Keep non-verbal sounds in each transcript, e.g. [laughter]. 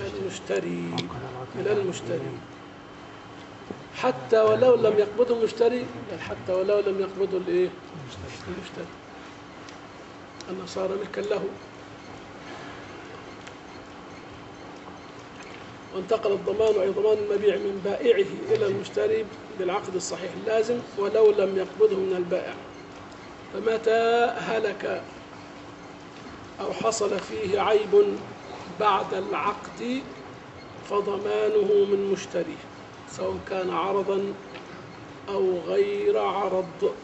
المشتري من المشتري. حتى ولو لم يقبضه المشتري بل حتى ولو لم يقبضه الإيه؟ المشتري. أنه صار ملكا له. وانتقل الضمان أي ضمان المبيع من بائعه إلى المشتري بالعقد الصحيح اللازم ولو لم يقبضه من البائع. فمتى هلك أو حصل فيه عيب بعد العقد فضمانه من مشتريه سواء كان عرضا أو غير عرض.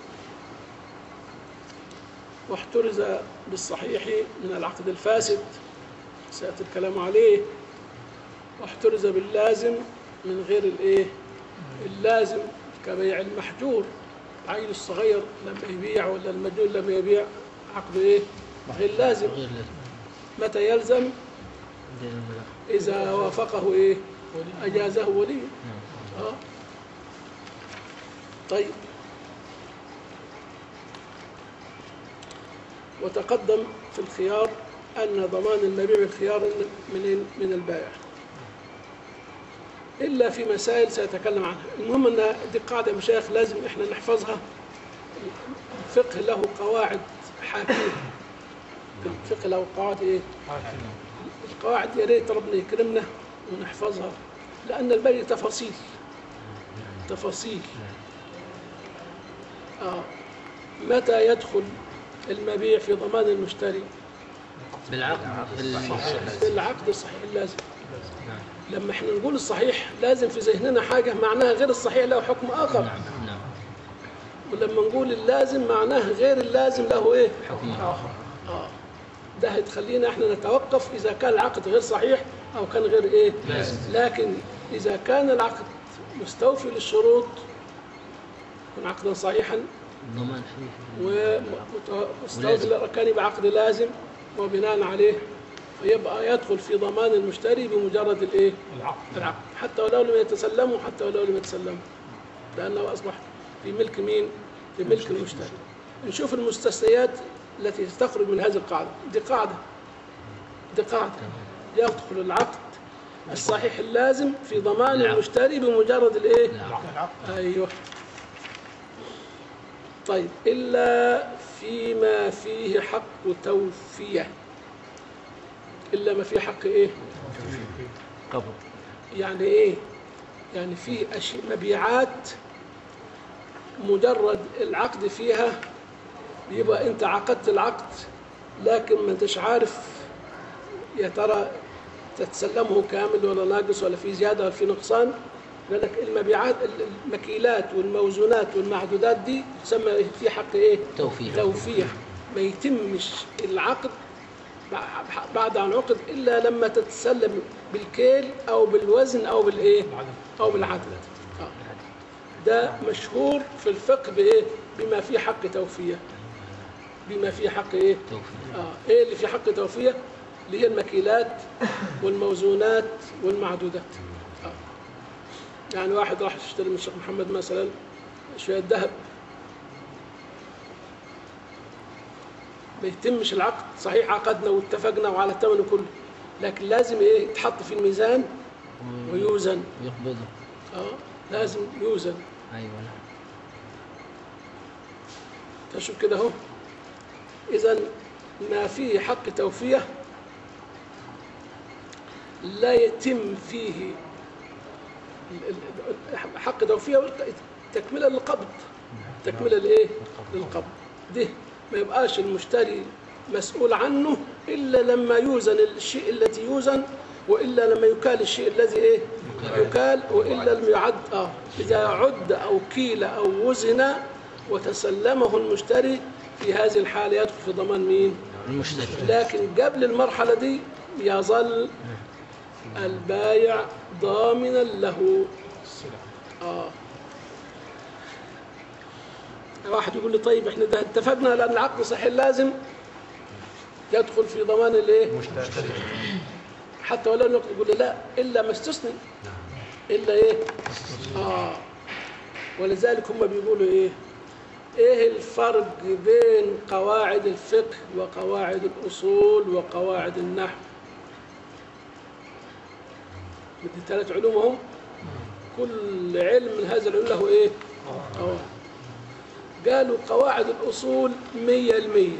واحترز بالصحيح من العقد الفاسد سيأتي الكلام عليه. واحترز باللازم من غير الإيه؟ اللازم كبيع المحجور. العيل الصغير لما يبيع ولا المجنون لما يبيع عقد إيه؟ غير لازم. متى يلزم. إذا وافقه إيه؟ أجازه وليه نعم. آه. طيب. وتقدم في الخيار أن ضمان المبيع بالخيار من من البائع. إلا في مسائل سيتكلم عنها. المهم أن دي قاعدة مشايخ لازم إحنا نحفظها. الفقه له قواعد حاكمة الفقه له قواعد إيه؟ القواعد يا ريت ربنا يكرمنا ونحفظها لأن البيع تفاصيل. تفاصيل. آه. متى يدخل المبيع في ضمان المشتري؟ بالعقد. في بال- العقد الصحيح اللازم. نعم. لما إحنا نقول الصحيح لازم في ذهننا حاجة معناها غير الصحيح له حكم آخر. نعم نعم. ولما نقول اللازم معناه غير اللازم له إيه؟ حكم آخر. آه. ده هتخلينا إحنا نتوقف إذا كان العقد غير صحيح أو كان غير إيه. لازم. لكن إذا كان العقد مستوفي للشروط يكون عقدا صحيحا ضمان حديث ومستوفي ولازم. للأركان بعقد لازم وبناء عليه فيبقى يدخل في ضمان المشتري بمجرد الإيه. العقد. العقد. حتى ولو لم يتسلموا حتى ولو لم يتسلموا. لأنه أصبح في ملك مين؟ في ملك المشتري. نشوف المستثنيات التي تخرج من هذه القاعدة. دي قاعدة. دي قاعدة. يدخل العقد الصحيح اللازم في ضمان العقد. المشتري بمجرد الإيه؟ العقد أيوه. طيب إلا فيما فيه حق توفية. إلا ما فيه حق إيه؟ قبض يعني إيه؟ يعني في أشياء مبيعات مجرد العقد فيها بيبقى انت عقدت العقد لكن ما انتش عارف يا ترى تتسلمه كامل ولا ناقص ولا في زيادة ولا في نقصان. قال لك المبيعات المكيلات والموزونات والمعدودات دي تسمى في حق إيه؟ توفيه توفيه ما يتمش العقد بع- بعد عن عقد إلا لما تتسلم بالكيل أو بالوزن أو بالإيه؟ أو بالعدد آه. ده مشهور في الفقه بإيه؟ بما فيه حق توفيه بما فيه حق إيه؟ توفيه آه إيه اللي في حق توفيه اللي هي المكيلات والموزونات والمعدودات. آه. يعني واحد راح يشتري من الشيخ محمد مثلا شوية ذهب. ما يتمش العقد. صحيح عقدنا واتفقنا وعلى الثمن كله. لكن لازم إيه؟ يتحط في الميزان ويوزن. يقبضه. آه لازم يوزن. أيوه. تشوف كده أهو. إذا ما فيه حق توفية لا يتم فيه حق توفية تكملة للقبض. تكملة لإيه؟ للقبض. ده ما يبقاش المشتري مسؤول عنه إلا لما يوزن الشيء الذي يوزن وإلا لما يكال الشيء الذي إيه؟ يكال وإلا لم يعد آه إذا عد أو كيل أو وزن وتسلمه المشتري في هذه الحالة يدخل في ضمان مين؟ المشتري. لكن قبل المرحلة دي يظل البايع ضامنا له. آه. واحد يقول لي طيب إحنا ده اتفقنا لأن العقد صحيح لازم يدخل في ضمان الايه حتى ولو نقطة يقول لي لا إلا ما استثني. إلا إيه؟ آه. ولذلك هم بيقولوا إيه؟ إيه الفرق بين قواعد الفقه وقواعد الأصول وقواعد النحو؟ دي ثلاث علوم هم كل علم من هذا العلم له إيه؟ قواعد قالوا قواعد الأصول مية المية.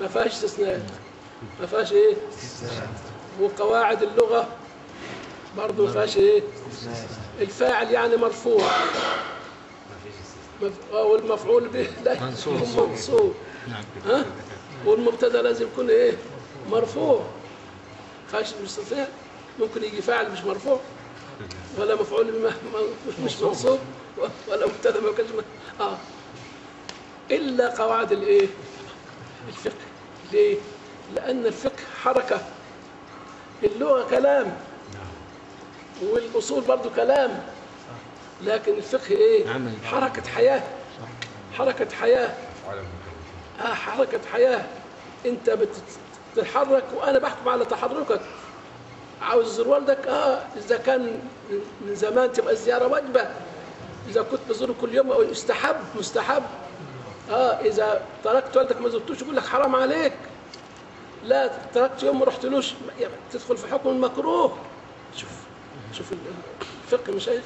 ما فيهاش استثناءات. ما فيهاش إيه؟ وقواعد اللغة برضه ما فيهاش إيه؟ الفاعل يعني مرفوع. والمفعول به لا منصوب. يكون [laughs] منصوب. نعم. ها؟ والمبتدا لازم يكون إيه؟ مرفوع. خاش مستثنى ممكن يجي فاعل مش مرفوع. ولا مفعول به [laughs] مش منصوب. ولا مبتدا ما كانش آه. إلا قواعد الإيه؟ الفقه. ليه؟ لأن الفقه حركة. اللغة كلام. والأصول برضو كلام. لكن الفقه إيه؟ عمل. حركة حياة. حركة حياة. آه حركة حياة. أنت بتتحرك وأنا بحكم على تحركك. عاوز تزور والدك؟ آه إذا كان من زمان تبقى الزيارة واجبة. إذا كنت بزوره كل يوم أو يستحب مستحب. آه إذا تركت والدك ما زرتوش يقول لك حرام عليك. لا تركت يوم ما رحتلوش تدخل في حكم المكروه. شوف شوف الفقه مش شايف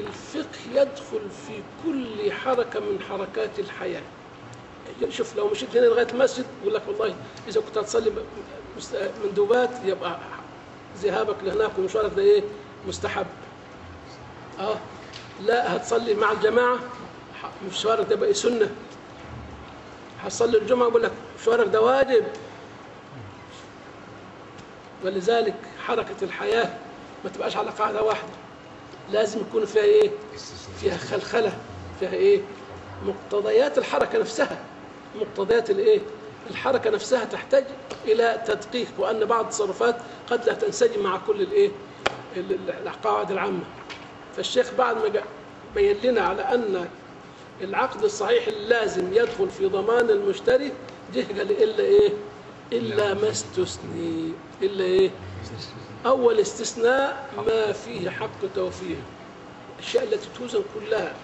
الفقه يدخل في كل حركة من حركات الحياة. شوف لو مشيت هنا لغاية المسجد يقول لك والله إذا كنت هتصلي مندوبات يبقى ذهابك لهناك ومشوارك ده إيه؟ مستحب. آه. لا هتصلي مع الجماعة ح- مشوارك ده بقى إيه؟ سنة. هتصلي الجمعة يقول لك مشوارك ده واجب. ولذلك حركة الحياة ما تبقاش على قاعدة واحدة. لازم يكون فيها إيه؟ فيها خلخلة فيها إيه؟ مقتضيات الحركة نفسها. مقتضيات الإيه؟ الحركة نفسها تحتاج إلى تدقيق وأن بعض التصرفات قد لا تنسجم مع كل الإيه؟ ال- ال- القواعد العامة. فالشيخ بعد ما بين لنا على أن العقد الصحيح اللازم يدخل في ضمان المشتري جه قال الا إيه؟ إلا ما استثني إلا إيه؟ أول استثناء ما فيه حق توفيه الأشياء التي توزن كلها.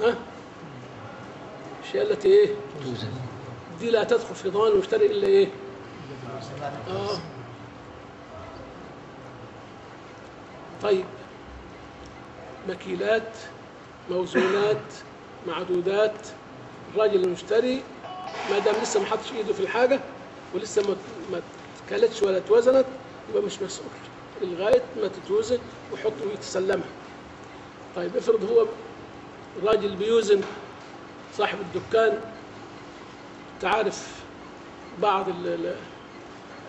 ها؟ الأشياء التي إيه؟ توزن. دي لا تدخل في ضمان المشتري إلا إيه؟ آه. طيب. مكيلات موزونات معدودات الراجل المشتري ما دام لسه ما حطش إيده في الحاجة ولسه ما ما اتكلتش ولا اتوزنت يبقى مش مسؤول. لغاية ما تتوزن ويحط ويتسلمها. طيب افرض هو راجل بيوزن صاحب الدكان تعرف بعض ال ال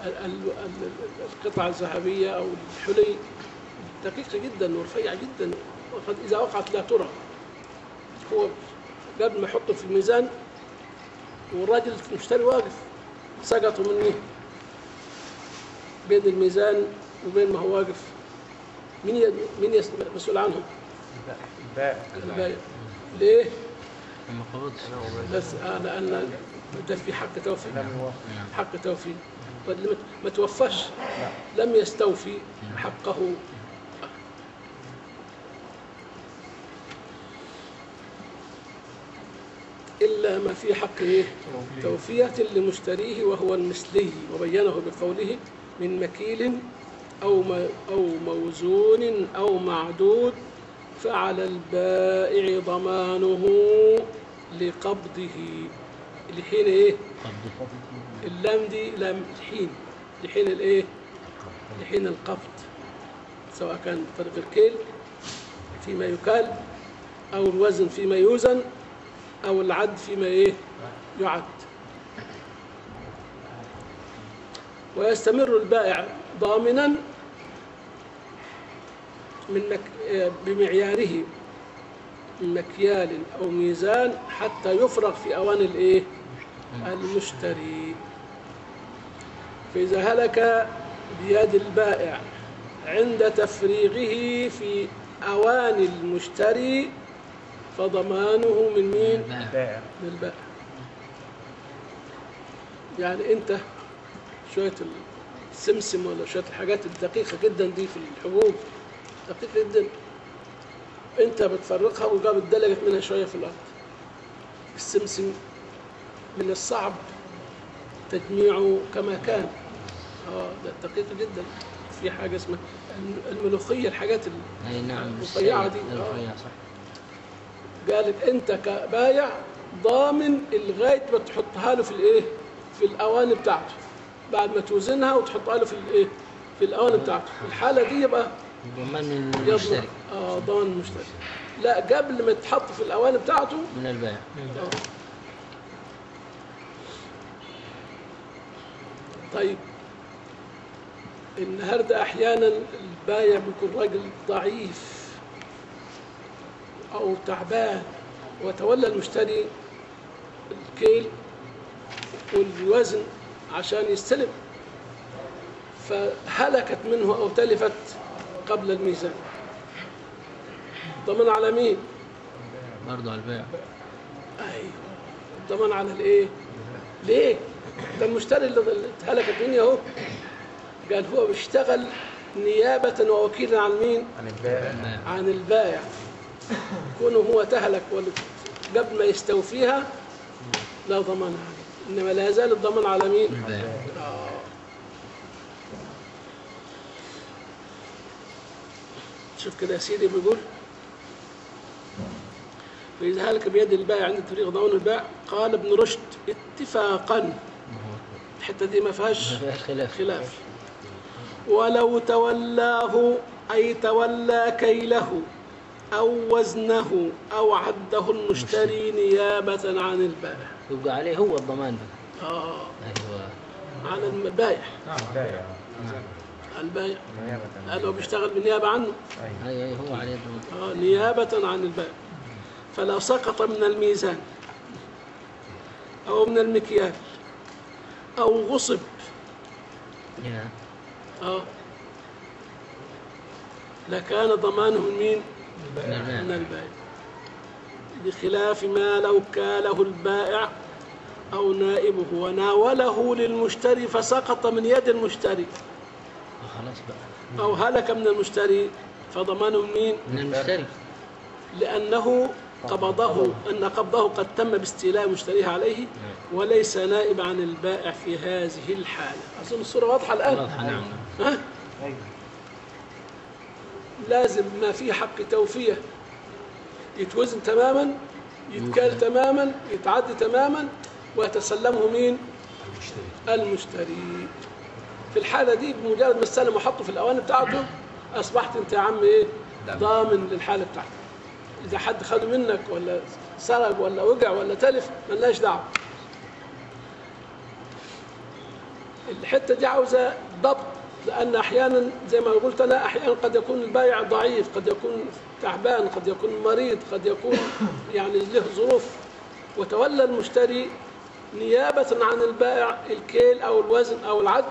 ال- ال- ال- القطع الذهبية أو الحلي؟ دقيقة جدا ورفيعة جدا. وقد إذا وقعت لا ترى. هو قبل ما يحطه في الميزان والراجل المشتري واقف سقطوا مني. بين الميزان وبين ما هو واقف. مين ي- مين يس- مسؤول عنهم؟ البائع البايع ليه؟ بس آه لأن ده في حق توفي لم يوفي حق توفي واللي ما- توفاش. لم يستوفي حقه. إلا ما في حق إيه؟ توفية لمشتريه وهو المثلي وبينه بقوله من مكيل أو أو موزون أو معدود فعلى البائع ضمانه لقبضه. لحين إيه؟ اللام دي لام الحين لحين الإيه؟ لحين القبض. سواء كان فرق الكيل فيما يكال أو الوزن فيما يوزن أو العد فيما إيه؟ يعد. ويستمر البائع ضامنا من بمعياره من مكيال أو ميزان حتى يفرغ في أوان الإيه؟ المشتري. فإذا هلك بيد البائع عند تفريغه في أوان المشتري فضمانه من مين؟ البائع. من البائع. يعني أنت شوية السمسم ولا شوية الحاجات الدقيقة جدا دي في الحبوب. دقيقة جدا. أنت بتفرقها وقام اتدلقت منها شوية في الأرض. السمسم من الصعب تجميعه كما كان. آه ده دقيق جدا. في حاجة اسمها الم- الملوخية الحاجات اللي أي نعم دي، آه. صح. قالت انت كبايع ضامن لغايه ما تحطها له في الايه؟ في الأواني بتاعته. بعد ما توزنها وتحطها له في الايه في الاواني بتاعته. الحالة دي يبقى ضمان من المشتري آه ضامن المشتري لا قبل ما تحط في الاواني بتاعته من البائع آه. طيب. النهارده أحيانا البايع بيكون راجل ضعيف أو تعبان وتولى المشتري الكيل والوزن عشان يستلم فهلكت منه أو تلفت قبل الميزان ضمن على مين؟ برضه على البائع أيوه الضمان على الإيه؟ ليه؟ ده المشتري اللي اتهلكت مني أهو قال هو بيشتغل نيابة ووكيلا عن مين؟ عن البائع عن البائع كونه هو تهلك قبل ما يستوفيها لا ضمان عليه إنما لا يزال الضمان على مين؟ آه. شوف كده يا سيدي بيقول فإذا هلك بيد البائع عند تفريغ ضمان البائع قال ابن رشد اتفاقا الحتة دي ما فيهاش خلاف خلاف ولو تولاه أي تولى كيله أو وزنه أو عده المشتري نيابة عن البائع. يبقى عليه هو الضمان بقى. آه. أيوه. على البائع. نعم بائع البائع. نيابة لأنه بيشتغل بالنيابة عنه. أيوة. اي اي هو عليه الضمان. آه نيابة عن البائع. فلو سقط من الميزان أو من المكيال أو غصب. آه. لكان ضمانه مين؟ من من البائع. البائع بخلاف ما لو كاله البائع أو نائبه وناوله للمشتري فسقط من يد المشتري. خلاص بقى. أو هلك من المشتري فضمانه مين؟ من المشتري. لأنه قبضه أن قبضه قد تم باستيلاء مشتريه عليه وليس نائب عن البائع في هذه الحالة. أظن الصورة واضحة الآن. واضحة نعم. ها؟ لازم ما في حق توفية. يتوزن تماما يتكال تماما يتعدي تماما ويتسلمه مين؟ المشتري. في الحالة دي بمجرد ما استلم وحطه في الأواني بتاعته أصبحت أنت يا عم إيه؟ ضامن للحالة بتاعتك. إذا حد خده منك ولا سرق ولا وقع ولا تلف ملناش دعوة. الحتة دي عاوزة ضبط لأن أحيانا زي ما قلت أنا أحيانا قد يكون البائع ضعيف قد يكون تعبان قد يكون مريض قد يكون [coughs] يعني له ظروف. وتولى المشتري نيابة عن البائع الكيل أو الوزن أو العد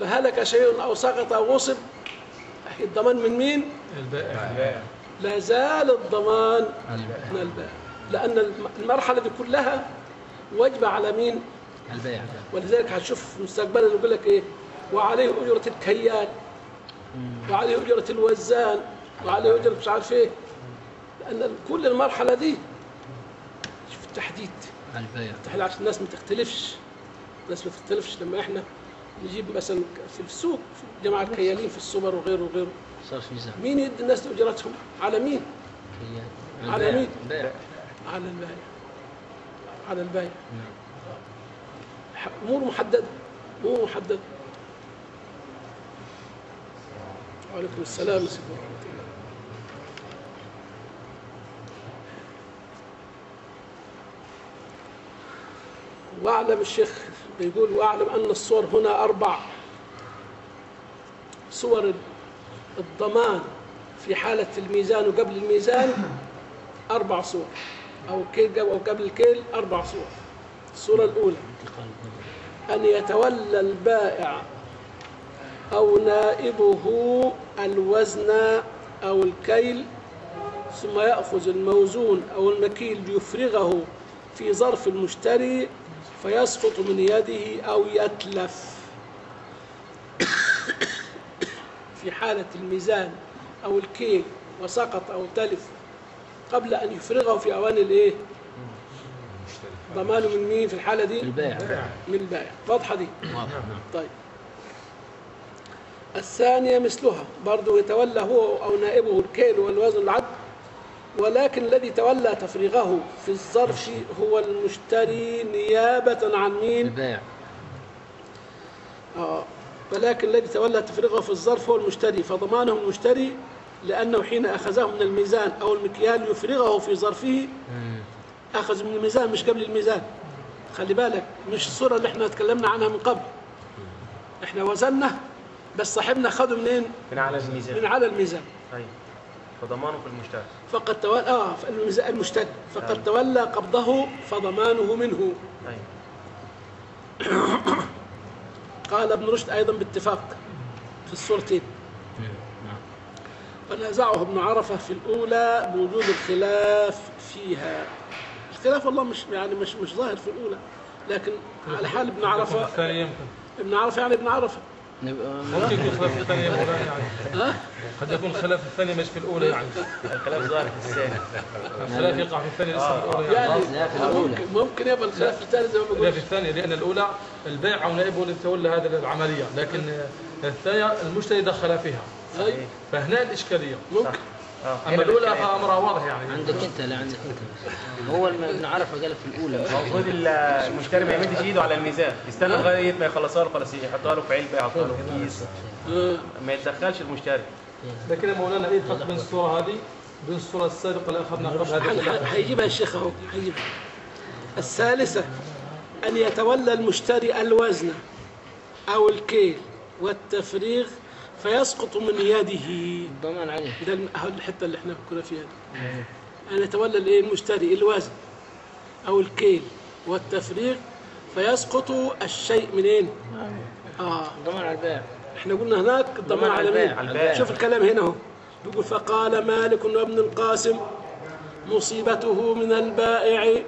فهلك شيء أو سقط أو غصب الضمان من مين؟ البائع. لا زال الضمان البائع من البائع. لأن الم- المرحلة دي كلها واجبة على مين؟ البائع. ولذلك هتشوف مستقبلا يقول لك إيه؟ وعليه أجرة الكيال وعليه أجرة الوزان وعليه أجرة مش عارف إيه. لأن كل المرحلة دي شوف التحديد. البائع التحديد عشان الناس ما تختلفش. الناس ما تختلفش لما إحنا نجيب مثلا في السوق في جماعة الكيالين في السوبر وغيره وغيره. صار في ميزان مين يدي الناس أجرتهم؟ على مين؟ كيان. على البائع. مين؟ البائع على البايع على البايع نعم. أمور محددة. أمور محددة. وعليكم السلام ورحمه الله وأعلم الشيخ بيقول وأعلم أن الصور هنا أربع صور الضمان في حالة الميزان وقبل الميزان أربع صور أو كيل أو قبل الكيل أربع صور انتقال الضمان. أن يتولى البائع أو نائبه الوزن أو الكيل ثم يأخذ الموزون أو المكيل ليفرغه في ظرف المشتري فيسقط من يده أو يتلف. [coughs] في حالة الميزان أو الكيل وسقط أو تلف قبل أن يفرغه في أواني الإيه؟ ضمانه من مين في الحالة دي؟ البائع. من البائع. واضحة دي؟ واضح نعم طيب. الثانية مثلها برضو يتولى هو أو نائبه الكيل والوزن والعد ولكن الذي تولى تفريغه في الظرف هو المشتري نيابة عن مين؟ البائع آه. ولكن الذي تولى تفريغه في الظرف هو المشتري فضمانه المشتري لأنه حين أخذه من الميزان أو المكيال يفرغه في ظرفه. أخذ من الميزان مش قبل الميزان خلي بالك مش الصورة اللي إحنا اتكلمنا عنها من قبل إحنا وزننا بس صاحبنا خده منين؟ من على الميزان. من على الميزان. أيوه فضمانه في المشتري فقد تولى آه الميزان المشتري فقد تولى قبضه فضمانه منه. أيوه [coughs] قال ابن رشد أيضا باتفاق في الصورتين. مم. نعم. ونازعه ابن عرفة في الأولى بوجود الخلاف فيها. الخلاف والله مش يعني مش مش ظاهر في الأولى لكن على حال ابن عرفة الثاني يمكن. ابن عرفة يعني ابن عرفة. ممكن يكون خلاف الثاني يا مولانا يعني. ها؟ قد يكون خلاف الثاني مش في الأولى يعني. الخلاف ظاهر في الثاني الخلاف يقع في الثاني ليس في الأولى يعني. يعني في الأولى. ممكن يبقى الخلاف الثاني زي ما لا بقول في الثانية لأن الأولى البيع أو نائبه اللي تولى هذه العملية لكن الثانية المشتري دخل فيها. أي فهنا الإشكالية. ممكن. آه. أما الأولى فأمرها واضح يعني. عندك أنت لا عندك أنت. هو ابن عرفه قال في الأولى. المفروض المشتري ما يمدش إيده على الميزان. يستنى لغاية ما يخلصها له خلاص يحطها له في علبة يحطها له في كيس. آه. ما يتدخلش المشتري لكن يا مولانا إيه؟ الفرق بين الصورة هذه وبين الصورة السابقة اللي أخذنا قبل هذه؟ هيجيبها الشيخ أهو. هيجيبها. الثالثة أن يتولى المشتري الوزن أو الكيل والتفريغ فيسقط من يده. الضمان عليه. ده الحتة اللي إحنا كنا فيها. دي أن يتولى الإيه؟ المشتري الوزن أو الكيل والتفريغ. فيسقط الشيء منين؟ آه. الضمان على البائع إحنا قلنا هناك الضمان على مين؟ البائع. شوف الكلام هنا أهو. بيقول فقال مالك وابن القاسم مصيبته من البائع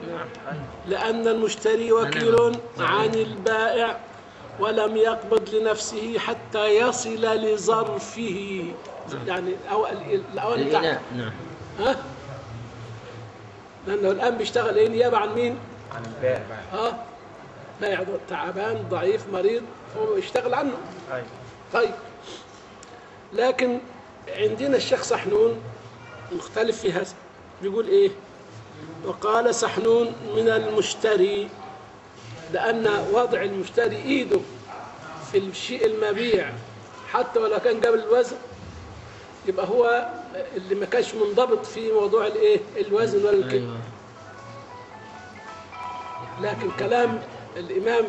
لأن المشتري وكيل عن البائع. ولم يقبض لنفسه حتى يصل لظرفه. يعني أو الأول بتاع الإناء نعم. ها؟ لأنه الآن بيشتغل إيه نيابة عن مين؟ عن البائع ها؟ بائع تعبان ضعيف مريض هو يشتغل عنه. أيوه طيب. لكن عندنا الشيخ سحنون مختلف في هذا. بيقول إيه؟ وقال سحنون من المشتري. لأن وضع المشتري إيده في الشيء المبيع حتى ولو كان قبل الوزن يبقى هو اللي ما كانش منضبط في موضوع الإيه؟ الوزن ولا الكيل أيوه. لكن كلام الإمام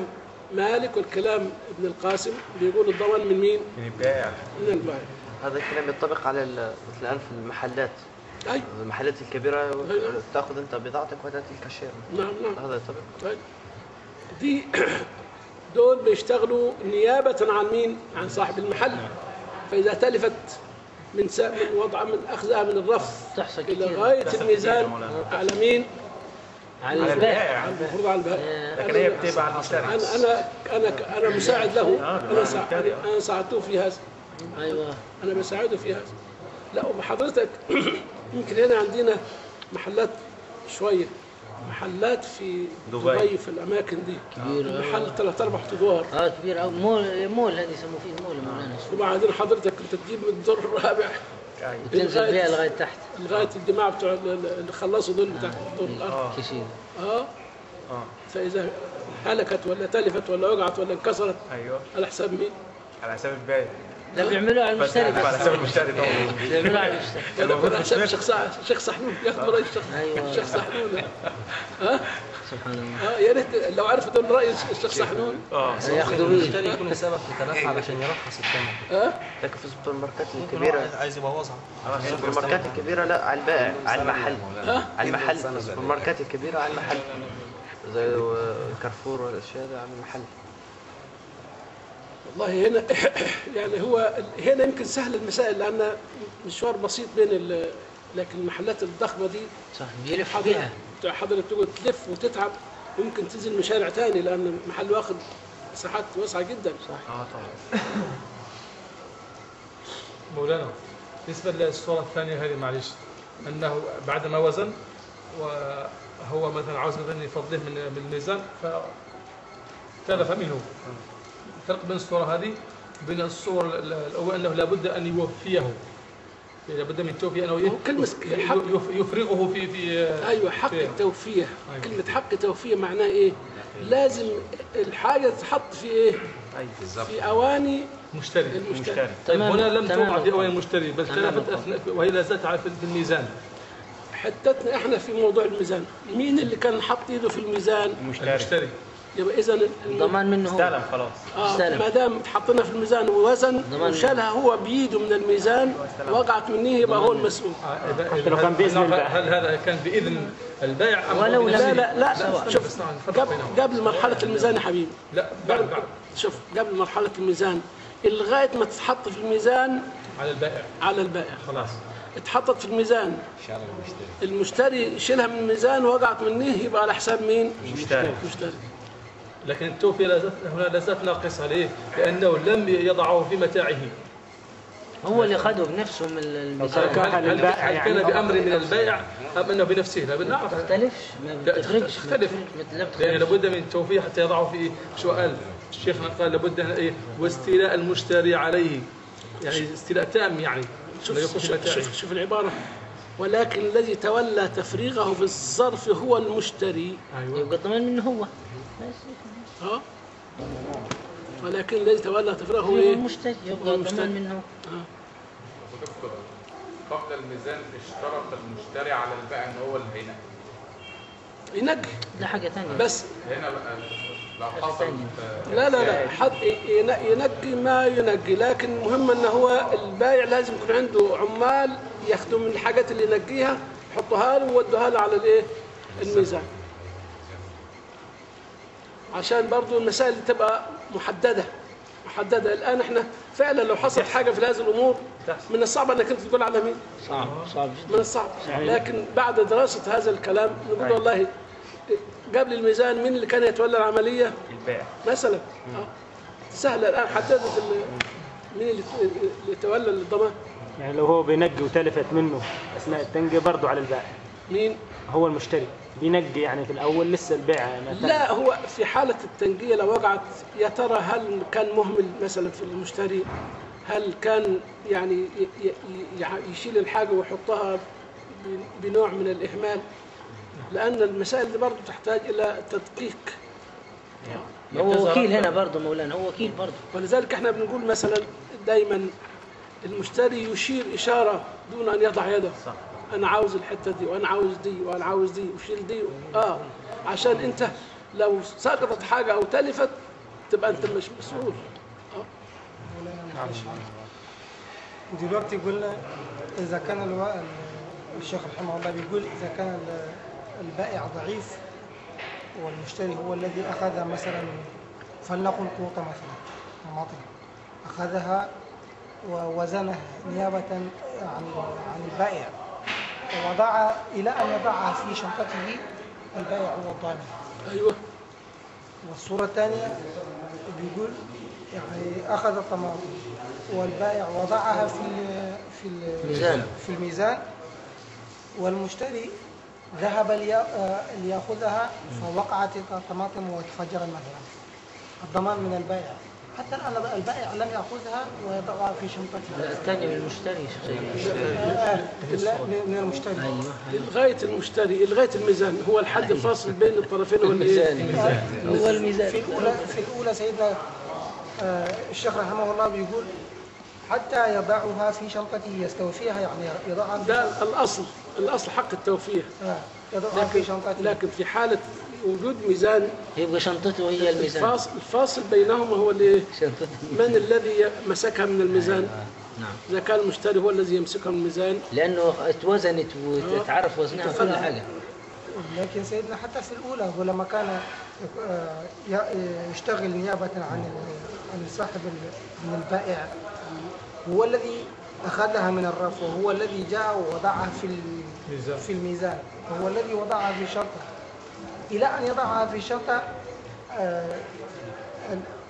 مالك والكلام ابن القاسم بيقول الضمان من مين؟ من البائع. من البائع. هذا الكلام ينطبق على ال- مثل الآن في المحلات. أي. المحلات الكبيرة أيوة. تأخذ أنت بضاعتك وتأتي الكاشير. نعم نعم. هذا ينطبق طيب. دي دول بيشتغلوا نيابة عن مين؟ عن صاحب المحل. فإذا تلفت من س... من وضع من أخذها من الرف تحصل إلى غاية الميزان. على مين؟ على البائع البائع المفروض على البائع لكن هي بتبقى على المشتري. أنا أنا أنا أنا مساعد له. آه، أنا. أنا أنا ساعدته في هذا. أيوه. أنا بساعده في هذا. لا وحضرتك [clears throat] يمكن هنا عندنا محلات شوية. محلات في دبي. دبي في الأماكن دي. كبير محل ثلاث أربع أدوار. آه كبير أو مول مول هذه يسموه فيه مول مولانا وبعدين حضرتك انت تجيب من الدور الرابع. أيوه وتنزل لغاية- بها لغاية تحت. لغاية الجماعه بتوع ال- ال- اللي خلصوا دول بتاع الدور الأرض كثير آه. آه. فإذا هلكت ولا تلفت ولا وقعت ولا انكسرت أيوه. على حساب مين؟ على حساب البائع لا بيعملوها على بس المشتري على بس حساب المشتري طبعا. بيعملوها على المشتري. المفروض على حساب سع- الشيخ صحنون ياخذوا رأي الشيخ أيوة. الشيخ صحنون. ها؟ سبحان الله. آه يا ريت لو عرفوا دول رأي الشيخ صحنون. آه. ياخذوا به المشتري يكون سبب في تلف علشان يرخص الثمن ها؟ لكن في السوبر ماركت واحد عايز يبوظها. السوبر ماركت الكبيرة لا على البائع على المحل. على المحل. السوبر ماركت الكبيرة على المحل. زي كارفور والأشياء هذا على المحل. والله هنا [coughs] يعني هو هنا يمكن سهل المسائل لأن مشوار بسيط بين لكن المحلات الضخمة دي صح بيلف حضرتك حضرتك تقعد تلف وتتعب يمكن تنزل مشارع تاني لأن المحل واخد مساحات واسعة جدا. صح. آه طبعا. [laughs] مولانا بالنسبة للصورة الثانية هذه معلش أنه بعد ما وزن وهو مثلا عاوز مثلا يفضيه من بالميزان فتلف منه. الفرق بين الصورة هذه بين الصور ال- الأول أنه لابد أن يوفيه. لابد من التوفية أنه كلمة يفرغه في في أيوه حق في- التوفيه أيوة. كلمة حق توفيه معناها إيه؟ لازم الحاجة تتحط في إيه؟ في أواني مشتري. المشتري. مشتري. طيب. هنا لم. توضع في أوان المشتري بل تمام. تلفت أثناء وهي لا زالت على- في الميزان. حتتنا إحنا في موضوع الميزان. مين اللي كان حط إيده في الميزان؟ المشتري. المشتري. يبقى إذا ضمان منه هو. استلم خلاص. آه استلم. ما دام حطينا في الميزان ووزن ضمان. وشالها هو بيده من الميزان وقعت منه يبقى هو المسؤول. حتى لو كان بإذن هل, البائع. هل هذا كان بإذن البائع هو ولو؟ لا لا لا شوف قبل مرحلة الميزان يا حبيبي. لا بعد بعد. شوف قبل مرحلة الميزان لغاية ما تتحط في الميزان على البائع على البائع خلاص. اتحطت في الميزان. المشتري. يشيلها من الميزان وقعت منه يبقى على حساب مين؟ مشتري المشتري. لكن التوفية هنا لا زالت ناقصة ليه؟ لأنه لم يضعه في متاعه. هو اللي خده بنفسه من تركها هل, هل, كان يعني. بأمر من البائع أم أنه بنفسه؟ لا بنعرف تختلفش ما لا بتفرقش. تختلف. ما بتختلفش لابد من التوفية حتى يضعه في شو قال الشيخنا قال لابد أن إيه واستيلاء المشتري عليه. يعني استيلاء تام يعني. شوف شوف, شوف, شوف العبارة. ولكن الذي تولى تفريغه في الصرف هو المشتري. أيوه. يبقى الضمان منه هو. ها؟ ولكن الذي تولى هو إيه؟ المشتري يبقى المشتري. الضمان منه. هو قبل الميزان اشترط المشتري على البائع إن هو اللي هينقي ينقي ده حاجة تانية. بس. هنا بقى لو حصل لا لا لا. حد ين- ينقي ما ينقي. لكن المهم إن هو البايع لازم يكون عنده عمال ياخدوا من الحاجات اللي ينقيها يحطوها له ويودوها له على الإيه؟ الميزان. عشان برضو المسائل دي تبقى محددة. محددة. الآن إحنا فعلا لو حصلت حاجة في هذه الأمور من الصعب إنك أنت تقول على مين؟ صعب. صعب من الصعب. لكن بعد دراسة هذا الكلام نقول والله قبل الميزان مين اللي كان يتولى العملية؟ البائع مثلا. آه. سهلة الآن. حددت مين اللي يتولى الضمان؟ يعني لو هو بينقي وتلفت منه أثناء التنقية برضه على البائع. مين؟ هو المشتري. بينقي يعني في الأول لسه البيع. لا هو في حالة التنقية لو وقعت يا ترى هل كان مهمل مثلا في المشتري؟ هل كان يعني ي- ي- ي- يشيل الحاجة ويحطها بنوع من الإهمال؟ لأن المسائل دي برضه تحتاج إلى تدقيق. هو وكيل هنا برضه مولانا هو وكيل برضه ولذلك إحنا بنقول مثلا دايما المشتري يشير إشارة دون أن يضع يده. صح. أنا عاوز الحتة دي وأنا عاوز دي وأنا عاوز دي وشيل دي آه عشان أنت لو سقطت حاجة أو تلفت تبقى أنت مش مسؤول آه. دلوقتي قلنا إذا كان الو- الشيخ رحمه الله بيقول إذا كان ال- البائع ضعيف والمشتري هو الذي أخذ مثلا فلنقل قوطة مثلا طماطم أخذها ووزنها نيابة عن عن البائع ووضعها إلى أن يضعها في شنطته البائع هو الضامن أيوه. والصورة الثانية بيقول يعني أخذ الطماطم والبائع وضعها في ال في ال ميزان. في الميزان. والمشتري ذهب آه، ليأخذها فوقعت الطماطم وتفجر مثلا الضمان من البائع. حتى الآن البائع لم يأخذها ويضعها في لا شنطته الثاني من المشتري. لا، من المشتري. لغاية المشتري لغاية الميزان. هو الحد الفاصل بين الطرفين هو؟ الميزان. هو الميزان. في الأولى في الأولى سيدنا آه، الشيخ رحمه الله بيقول حتى يضعها في شنطته يستوفيها يعني يضعها في ده الأصل. الأصل حق التوفيه آه، يضعها في لكن شنطته. لكن في حالة وجود ميزان. يبقى شنطته هي الميزان. الفاصل الفاصل بينهما هو الايه؟ شنطته من الذي مسكها من الميزان؟ نعم. إذا كان المشتري هو الذي يمسكها من الميزان. لأنه اتوزنت وتعرف وزنها كل حاجة. لكن سيدنا حتى في الأولى هو لما كان آه، يشتغل نيابة عن عن صاحب من البائع هو الذي أخذها من الرف وهو الذي جاء ووضعها في. في الميزان هو الذي وضعها في شنطة إلى أن يضعها في شنطة آه،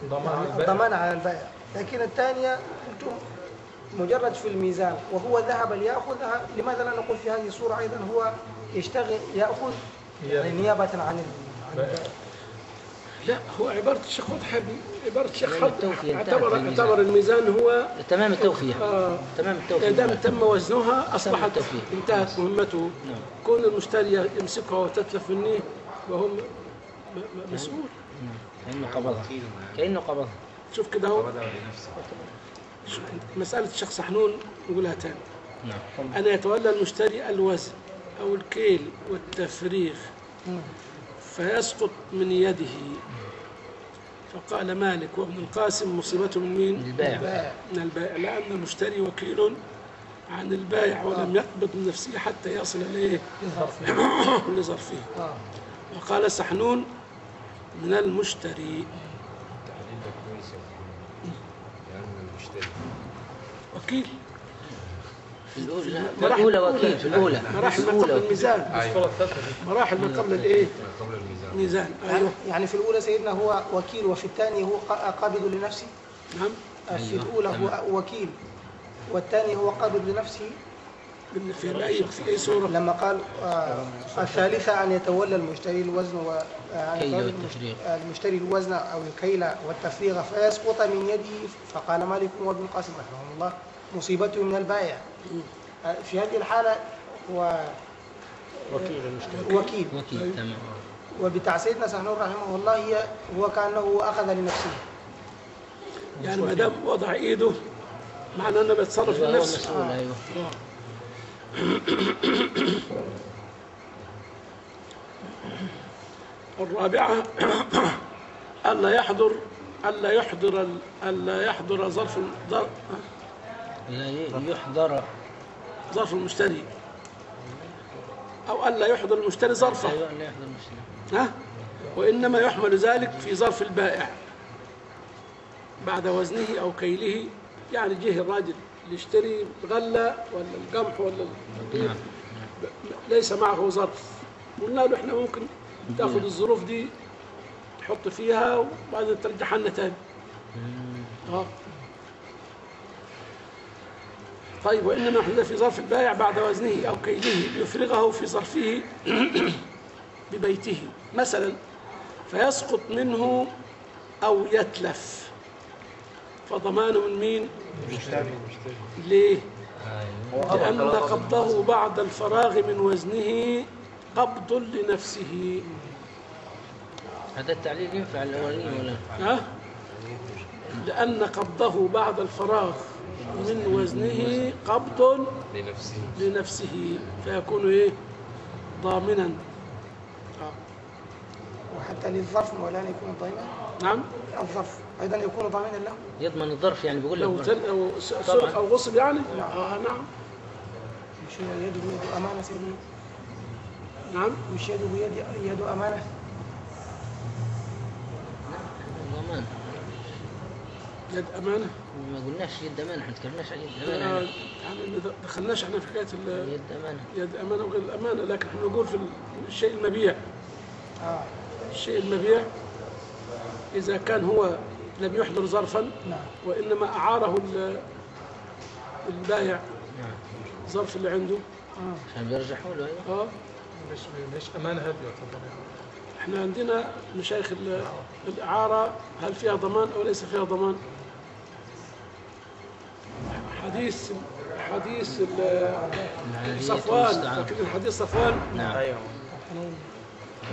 ضمان على البائع. الضمان على البائع لكن الثانية قلتم مجرد في الميزان. وهو ذهب ليأخذها. لماذا لا نقول في هذه الصورة أيضا هو يشتغل يأخذ يعني نيابة عن ال- عن البائع لا هو عبارة الشيخ واضحة عبارة الشيخ التوفية اعتبر. اعتبر الميزان هو تمام التوفية آه. تمام ما التوفية دام تم وزنها أصبحت التوفيق. انتهت مهمته. نعم. كون المشتري يمسكها وتتلف منه وهو م- م- مسؤول. نعم. كأنه قبضها. كأنه قبضها. شوف كده هو. مسألة الشيخ صحنون نقولها تاني. نعم. أن يتولى المشتري الوزن أو الكيل والتفريغ فيسقط من يده. فقال مالك وابن القاسم مصيبته من مين؟ البائع. من البائع. لأن المشتري وكيل عن البائع ولم يقبض من نفسه حتى يصل إليه لظرفه [coughs] آه. وقال سحنون من المشتري. وكيل. في الأولى الأولى وكيل في الأولى. مراحل ما قبل وكيل. الميزان. دي مراحل ما قبل الإيه؟ الميزان. أيوه. يعني في الأولى سيدنا هو وكيل وفي الثانية هو قابض لنفسه؟ نعم. في الأولى هو وكيل والثاني هو قابض لنفسه؟ في اي في اي صوره لما قال آه، الثالثة أن يتولى المشتري الوزن و آه،. المش- المشتري الوزن أو الكيل والتفريغ فيسقط من يده فقال مالك وابن القاسم رحمه الله مصيبته من البائع. آه، في هذه الحالة هو وكيل المشتري. وكيل. وكيل تمام. وبتاع سيدنا سحنون رحمه الله هي هو كأنه أخذ لنفسه. يعني ما دام وضع إيده معناه إنه بيتصرف هو بنفسه [coughs] الرابعة [coughs] ألا يحضر ألا يحضر ألا يحضر ظرف لا يحضر. ظرف المشتري. أو ألا يحضر المشتري ظرفه. أيوه لا يحضر المشتري. ها؟ وإنما يحمل ذلك في ظرف البائع. بعد وزنه أو كيله يعني جه الراجل. يشتري الغلة ولا القمح ولا ال- نعم. ليس معه ظرف. قلنا له إحنا ممكن تأخذ الظروف دي تحط فيها وبعدين ترجعها لنا تاني آه. طيب وإنما يحمل في ظرف البائع بعد وزنه أو كيله ليفرغه في ظرفه [clears throat] ببيته. مثلا فيسقط منه أو يتلف. فضمانه من مين؟ ليه؟ لأن قبضه بعد الفراغ من وزنه قبض لنفسه. هذا التعليل ينفع الأولين ولا ها؟ لأن قبضه بعد الفراغ من وزنه قبض لنفسه. لنفسه. فيكون إيه؟ ضامنا. وحتى للظرف مولانا يكون ضامنا نعم. الظرف. أيضا يكون ضامنا له. يضمن الظرف يعني بيقول لو أو س- سرق أو غصب يعني؟ آه نعم. مش يده يد أمانة سيدنا نعم. مش يده يد يد أمانة. ضمان يد أمانة. ما قلناش يد أمانة إحنا تكلمناش عن يد أمانة. يعني ما دخلناش إحنا في حكاية ال- يد أمانة. يد أمانة وغير الأمانة لكن إحنا نقول في الشيء المبيع. آه. الشيء المبيع إذا كان هو لم يحضر ظرفا نعم. وإنما أعاره ال- البائع نعم ظرف اللي عنده. عشان بيرجحوا له أيوه. آه. مش مش هذه يعتبر إحنا عندنا مشايخ ال- الإعارة هل فيها ضمان أو ليس فيها ضمان؟ حديث حديث صفوان. فاكرين حديث صفوان؟ نعم. أيوه.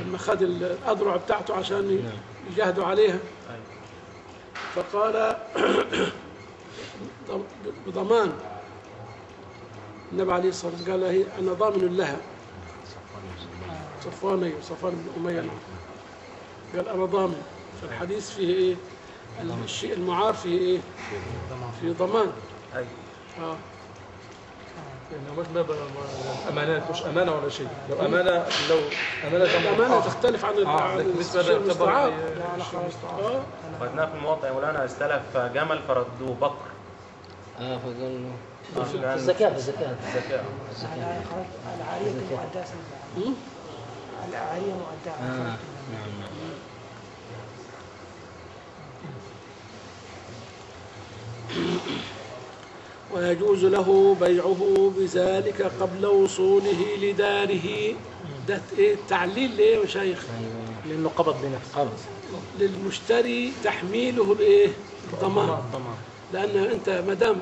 لما خد الأذرع بتاعته عشان نعم. يجاهدوا عليها. فقال بضمان. النبي عليه الصلاة والسلام قال هي أنا ضامن لها. صفوان أيوه صفوان بن أمية. قال أنا ضامن. فالحديث فيه إيه؟ الشيء المعار فيه إيه؟ فيه ضمان. أيوه آه. يعني أمانات مش أمانة ولا شيء. لو أمانة لو أمانة الأمانة تختلف عن آه بالنسبة الشيء للتبر المستعار يعني آه. في يا مولانا استلف جمل فردوه بقر آه فقال له. آه، في لأن الزكاة في الزكاة. الزكاة. العارية العارية مؤداة سيدنا. مم. العارية مؤداة آه نعم نعم ويجوز له بيعه بذلك قبل وصوله لداره. ده إيه تعليل ليه يا مشايخ أيوه. لأنه قبض بنفسه. قبض. للمشتري تحميله الإيه؟ الضمان. لأن أنت ما دام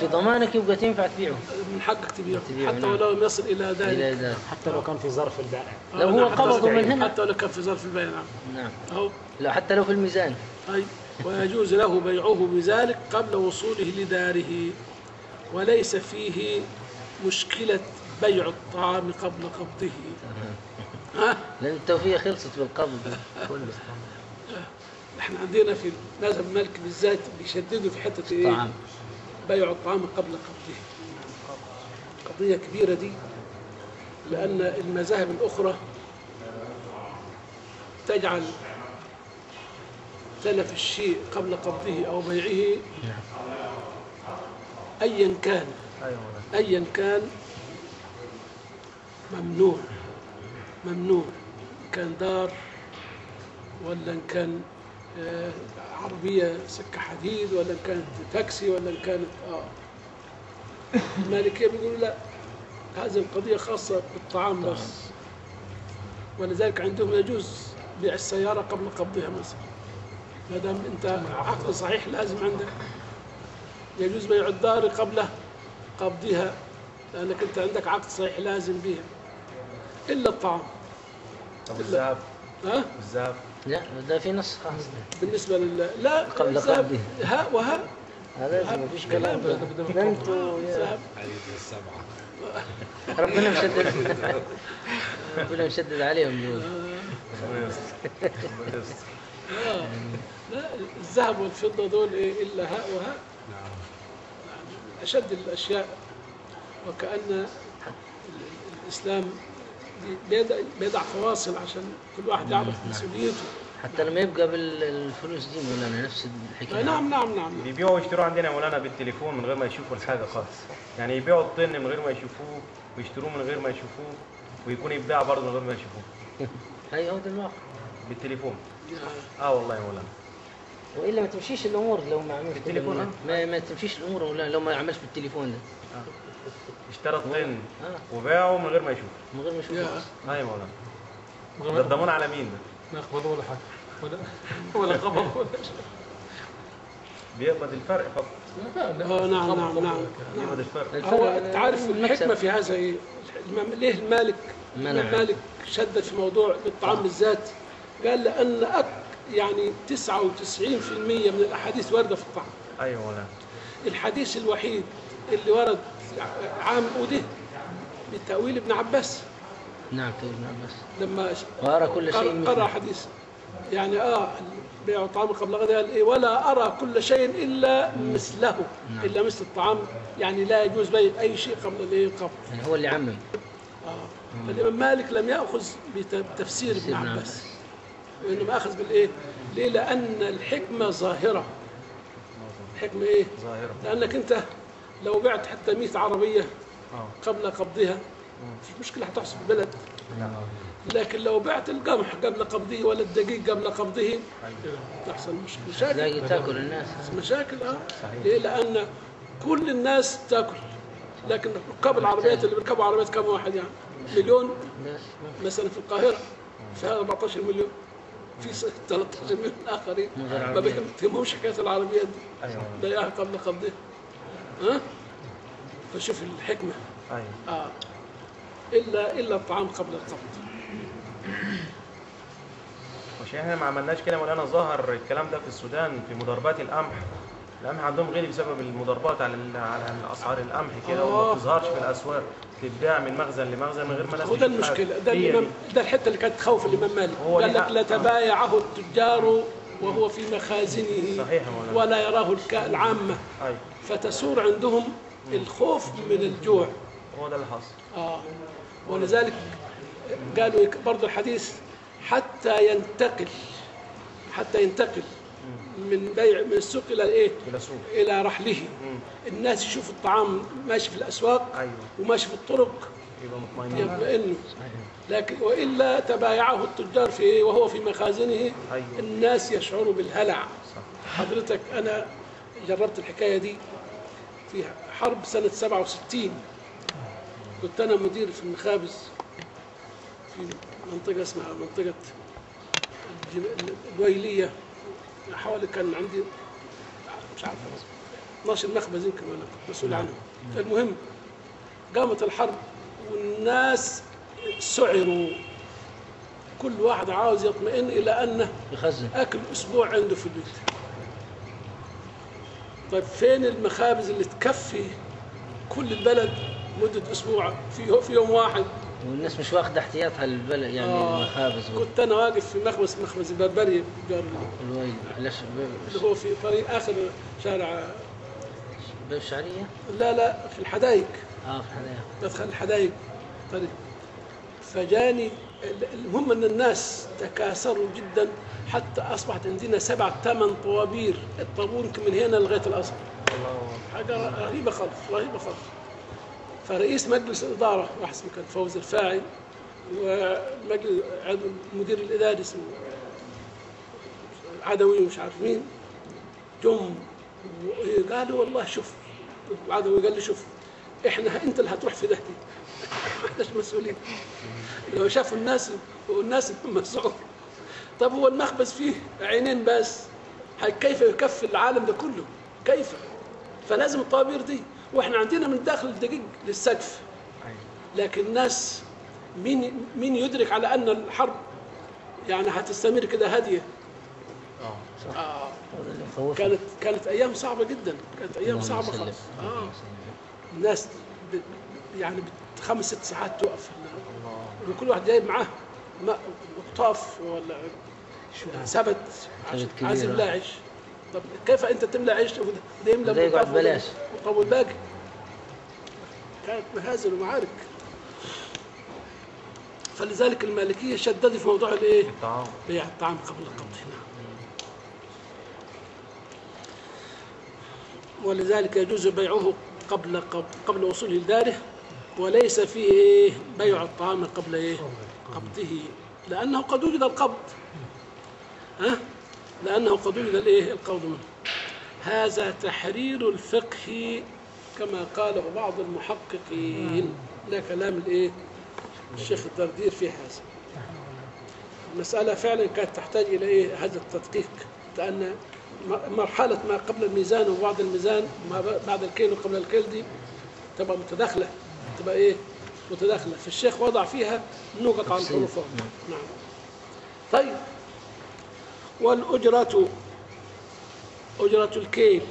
في ضمانك يبقى تنفع تبيعه. من حقك تبيعه. تبيعه، حتى نعم. ولو لم يصل إلى ذلك إلى ذلك. حتى لو كان في ظرف البائع لو هو قبضه من هنا. حتى لو كان في ظرف البيع نعم. نعم. أو لا حتى لو في الميزان. أي ويجوز له بيعه بذلك قبل وصوله لداره. وليس فيه مشكلة بيع الطعام قبل قبضه. [laughs] ها؟ لأن التوفيه خلصت بالقبض. إحنا عندنا في مذهب مالك بالذات بيشددوا في حتة إيه؟ طعام بيع الطعام قبل قبضه. قضية كبيرة دي لأن المذاهب الأخرى تجعل تلف الشيء قبل قبضه أو بيعه أيا كان. أيوه. أيا كان ممنوع. ممنوع. كان دار ولا إن كان آه، عربية سكة حديد ولا إن كانت تاكسي ولا إن كانت آه. المالكية بيقولوا لا هذه القضية خاصة بالطعام بس. ولذلك عندهم يجوز بيع السيارة قبل قبضها مثلا. ما دام أنت عقد صحيح لازم عندك. يجوز بيع الدار قبل قبضها لأنك أنت عندك عقد صحيح لازم بها إلا الطعام. طب الذهب؟ ها؟ الذهب؟ لا ده في نص خاص بالنسبة لل لا قبل الذهب قبضه. ها وها؟ هذا ما فيش كلام. أنتوا يا- الذهب ربنا مشدد. ربنا مشدد عليهم دول. آه. لا الذهب والفضة دول إيه؟ إلا هاء وهاء أشد الأشياء وكأن ال- الإسلام بيدع فواصل عشان كل واحد يعرف مسؤوليته. حتى لما يبقى بالفلوس دي مولانا نفس الحكاية. نعم نعم نعم. بيبيعوا ويشتروا عندنا يا مولانا بالتليفون من غير ما يشوفوا الحاجة خالص. يعني يبيعوا الطن من غير ما يشوفوه ويشتروه من غير ما يشوفوه ويكون يتباع برضه من غير ما يشوفوه. هي هو ده الواقع. بالتليفون. آه والله يا مولانا. وإلا ما تمشيش الأمور لو ما عملش بالتليفون،. آه. ما, ما تمشيش الأمور ولا لو ما عملش بالتليفون ده. اشترى الطن آه. وباعه من غير ما يشوفه من غير ما يشوف. يا. مولانا ده الضمان على مين ده؟ ما يقبضوا ولا حاجة. ولا ولا قبض ولا شيء. بيقبض الفرق فقط. آه نعم نعم نعم. بيقبض الفرق. هو انت عارف. الحكمة في هذا إيه؟ ليه المالك. المالك شدد في موضوع الطعام بالذات؟ قال لأن أك يعني 99% من الأحاديث واردة في الطعام. أيوه مولانا الحديث الوحيد اللي ورد عام وده بتأويل ابن عباس. نعم طيب نعم بس لما وأرى كل شيء قرأ- حديث. يعني آه بيع الطعام قبل غد قال إيه ولا أرى كل شيء إلا مثله. إلا مثل الطعام. يعني لا يجوز بيع أي شيء قبل الإيه القبض يعني هو اللي عمم آه. فالامام مالك لم يأخذ بت- بتفسير ابن تفسير ابن عباس. عباس. وانما اخذ بالإيه؟ ليه؟ لأن الحكمة ظاهرة. الحكمه إيه؟ ظاهرة. لأنك أنت لو بعت حتى 100 عربية آه. قبل قبضها مفيش مشكلة هتحصل في البلد. لكن لو بعت القمح قبل قبضه ولا الدقيق قبل قبضه تحصل مش مشاكل. تلاقي تأكل الناس. مشاكل آه. ليه؟ لأن كل الناس تأكل. لكن ركاب العربيات اللي بيركبوا عربيات كم واحد يعني؟ مليون؟ مثلا في القاهرة فيها 14 مليون. في س- 13 مليون اخرين ما. بيهمهمش حكايه العربيات دي. أيوه. بيعها قبل قبضها ها؟ فشوف الحكمة. أيوه. آه. إلا إلا الطعام قبل القبض. مش إحنا ما عملناش كده مولانا ظهر الكلام ده في السودان في مضاربات القمح. القمح عندهم غالي بسبب المضاربات على على اسعار القمح كده وما آه. بتظهرش في الأسواق. تتباع من مخزن لمخزن من غير ما الناس وده. المشكلة ده دي. ده الحتة اللي كانت تخوف الإمام مالك قال لك حق. لا تبايعه التجار وهو في مخازنه صحيح مولانا. ولا يراه العامة أيوه فتسور عندهم الخوف من الجوع هو ده اللي حصل آه. ولذلك قالوا برضو الحديث حتى ينتقل حتى ينتقل من بيع من السوق إلى إيه؟ إلى سوق. إلى رحله. مم. الناس يشوفوا الطعام ماشي في الأسواق أيوه. وماشي في الطرق. يبقى مطمئنين يطمئنوا لكن وإلا تبايعه التجار في وهو في مخازنه أيوة. الناس يشعروا بالهلع. حضرتك أنا جربت الحكاية دي في حرب سنة 67 كنت أنا مدير في المخابز في منطقة اسمها منطقة الويلية. حوالي كان عندي مش عارف 12 مخبز يمكن أنا كنت مسؤول عنهم المهم قامت الحرب والناس سعروا. كل واحد عاوز يطمئن إلى أنه يخزن أكل أسبوع عنده في البيت. طيب فين المخابز اللي تكفي كل البلد مدة أسبوع؟ في في يوم واحد. والناس مش واخدة احتياطها للبلد يعني آه. المخابز كنت أنا واقف في مخبز مخبز البربري جار والويل علاش؟ اللي هو في طريق آخر شارع. باب الشعريه لا لا في الحدائق. آه في الحدائق. مدخل الحدائق. طريق. فجاني ال- المهم ان الناس تكاثروا جدا حتى أصبحت عندنا سبع ثمان طوابير. الطابور يمكن من هنا لغاية الأصل. حاجة رهيبه خالص رهيبة خالص. فرئيس مجلس الإدارة واحد اسمه كان فوز الفاعل ومجلس عضو المدير الإداري اسمه عدوي مش عارف مين. جم قالوا والله شوف العدوي قال لي شوف إحنا أنت اللي هتروح في دهدي [laughs] احناش مسؤولين؟ لو شافوا الناس والناس مسعور طب هو المخبز فيه عينين بس؟ كيف يكفي العالم ده كله؟ كيف؟ فلازم الطوابير دي وإحنا عندنا من داخل الدقيق للسقف. لكن الناس مين مين يدرك على أن الحرب يعني هتستمر كده هادية؟ آه. اللي مخوف كانت كانت أيام صعبة جدا. كانت أيام اللهم صعبة. خالص. آه. الناس ب... يعني خمس ست ساعات توقف. وكل واحد جايب معاه ماء طاف ولا سبت عشان يملى عيش طب كيف أنت تملى عيش وده وده يملى وده يقعد بلاش. طب والباقي كانت مهازل ومعارك. فلذلك المالكية شددت في موضوع الإيه؟ الطعام. بيع الطعام قبل القبض. نعم. ولذلك يجوز بيعه قبل قبل, قبل وصوله لداره وليس فيه بيع الطعام قبل إيه؟ قبضه لأنه قد وجد القبض. ها؟ لأنه قد وجد الايه القبض منه. هذا تحرير الفقه كما قاله بعض المحققين. ده كلام الإيه؟ الشيخ الدردير في هذا. المسألة فعلا كانت تحتاج إلى إيه؟ هذا التدقيق. لأن مرحلة ما قبل الميزان وبعد الميزان وما ب- بعد الكيل وقبل الكيل دي تبقى متداخلة. تبقى إيه؟ متداخلة. فالشيخ وضع فيها نقط على الحروف. نعم. طيب. والأجرة أجرة الكيل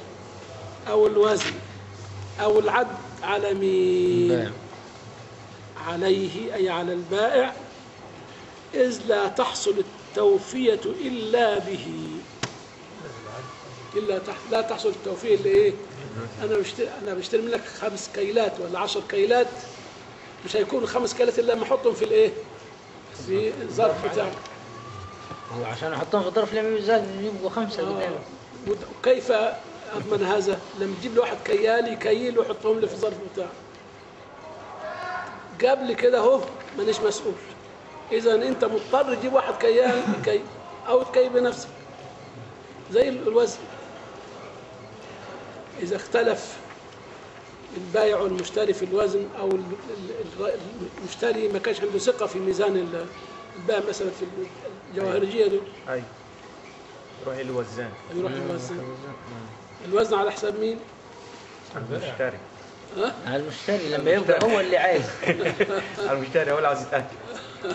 أو الوزن أو العد على مين. عليه أي على البائع إذ لا تحصل التوفية إلا به إلا تح... لا تحصل التوفية إلا إيه؟ أنا بشتري أنا بشتري منك خمس كيلات ولا عشر كيلات مش هيكونوا خمس كيلات إلا لما أحطهم في الإيه؟ في الظرف بتاعك هو عشان أحطهم في الظرف لما يزال يبقوا خمسة قدام ود- وكيف أضمن هذا؟ لما تجيب لي واحد كيال يكيل ويحطهم لي في الظرف بتاعه قبل كده اهو مانيش مسؤول. إذا أنت مضطر تجيب واحد كيال يكي أو تكي بنفسك زي ال- الوزن. إذا اختلف البائع والمشتري في الوزن أو ال- ال- ال- المشتري ما كانش عنده ثقة في ميزان ال- البائع مثلا في الجواهرجيه دول. أيوه روح الوزان. يروح يوزن الوزن على حساب مين؟ المشتري. ها؟ على المشتري لما يبقى هو اللي عايز. [laughs] المشتري هو اللي عاوز يتأكد. [laughs]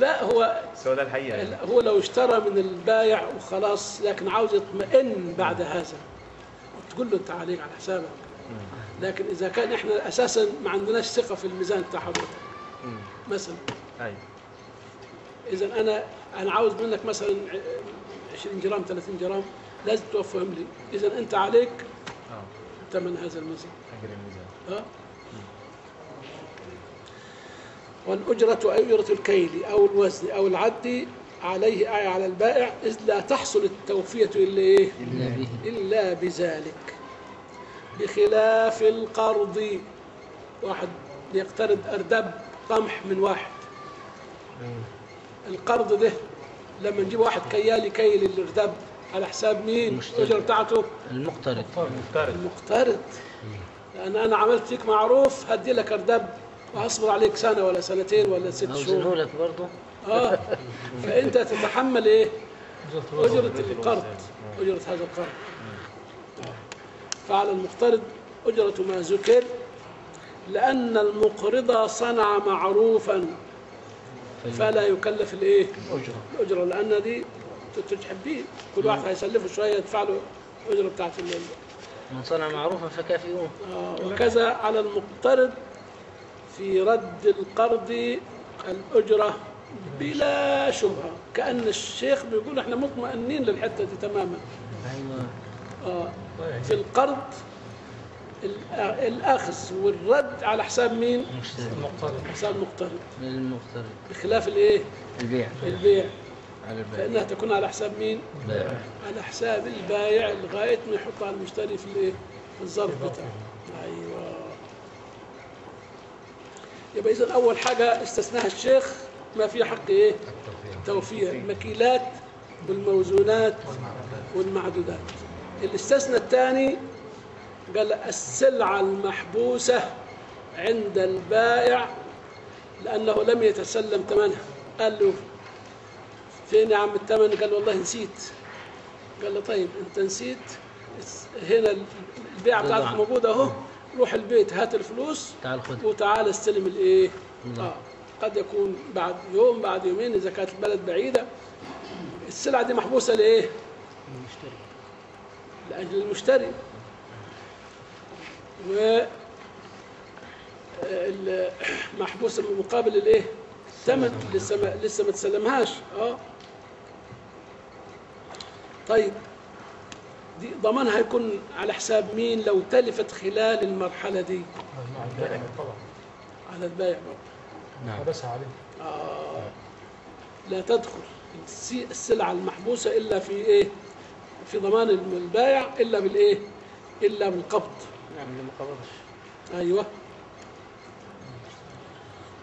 لا هو هو ده الحقيقة يعني. هو لو اشترى من البايع وخلاص لكن عاوز يطمئن بعد هذا. تقول له أنت عليك على حسابك. لكن إذا كان إحنا أساسا ما عندناش ثقة في الميزان بتاع حضرتك. مثلا. أيوه اذا أنا أنا عاوز منك مثلا 20 جرام 30 جرام لازم توفهم لي. اذا أنت عليك آه. ثمن هذا الميزان اجر الميزان ها؟ والأجرة أي أجرة الكيل أو الوزن أو العد عليه أي على البائع إذ لا تحصل التوفية إلا إيه؟ إلا بذلك. بخلاف القرض واحد يقترض أردب قمح من واحد. القرض ده لما نجيب واحد كيال يكيل الأردب على حساب مين؟ المشتري. الأجرة بتاعته؟ المقترض. المقترض. لأن أنا عملت فيك معروف هدي لك أردب وهصبر عليك سنة ولا سنتين ولا ست اوزنه شهور. لك برضه. آه. فأنت تتحمل إيه. أجرة القرض. أجرة هذا القرض. فعلى المقترض أجرة ما ذكر لأن المقرض صنع معروفا. فلا يكلف الإيه؟ الأجرة. الأجرة لأن دي تجحب بيه كل واحد هيسلفه شوية يدفع له الأجرة بتاعت الليل من صنع معروفا فكافئوه آه، وكذا على المقترض في رد القرض الأجرة بلا شبهة. كأن الشيخ بيقول إحنا مطمئنين للحتة دي تماما. أيوه. آه، في القرض الأخذ والرد على حساب مين؟ المقترض. حساب المقترض. المقترض. بخلاف الإيه؟ البيع. البيع. على البيع. فإنها تكون على حساب مين؟ البيع. على حساب البايع لغاية ما يحط على المشتري في الإيه؟ في الظرف بتاعه. أيوه. يبقى اذا أول حاجة استثناها الشيخ ما في حق إيه؟ توفير المكيلات والموزونات والمعدودات. الاستثناء الثاني قال السلعة المحبوسة عند البائع لأنه لم يتسلم ثمنها. قال له فين يا عم الثمن؟ قال والله نسيت. قال له طيب أنت نسيت. هنا البيعه بتاعتك بضاعة. موجودة أهو. روح البيت هات الفلوس تعال خذ وتعال استلم الإيه؟ نعم. آه. قد يكون بعد يوم بعد يومين إذا كانت البلد بعيدة. السلعة دي محبوسة لإيه؟ المشتري لأجل المشتري. و ال- محبوسه مقابل الايه الثمن لسه ما لسه ما تسلمهاش. آه. طيب. دي ضمانها هيكون على حساب مين لو تلفت خلال المرحلة دي؟ مع البائع طبعا على البائع نعم. حبسها عليه آه. لا تدخل. السلعة المحبوسة إلا في إيه؟ في ضمان البائع إلا بالإيه؟ إلا بالقبض. نعم أيوه.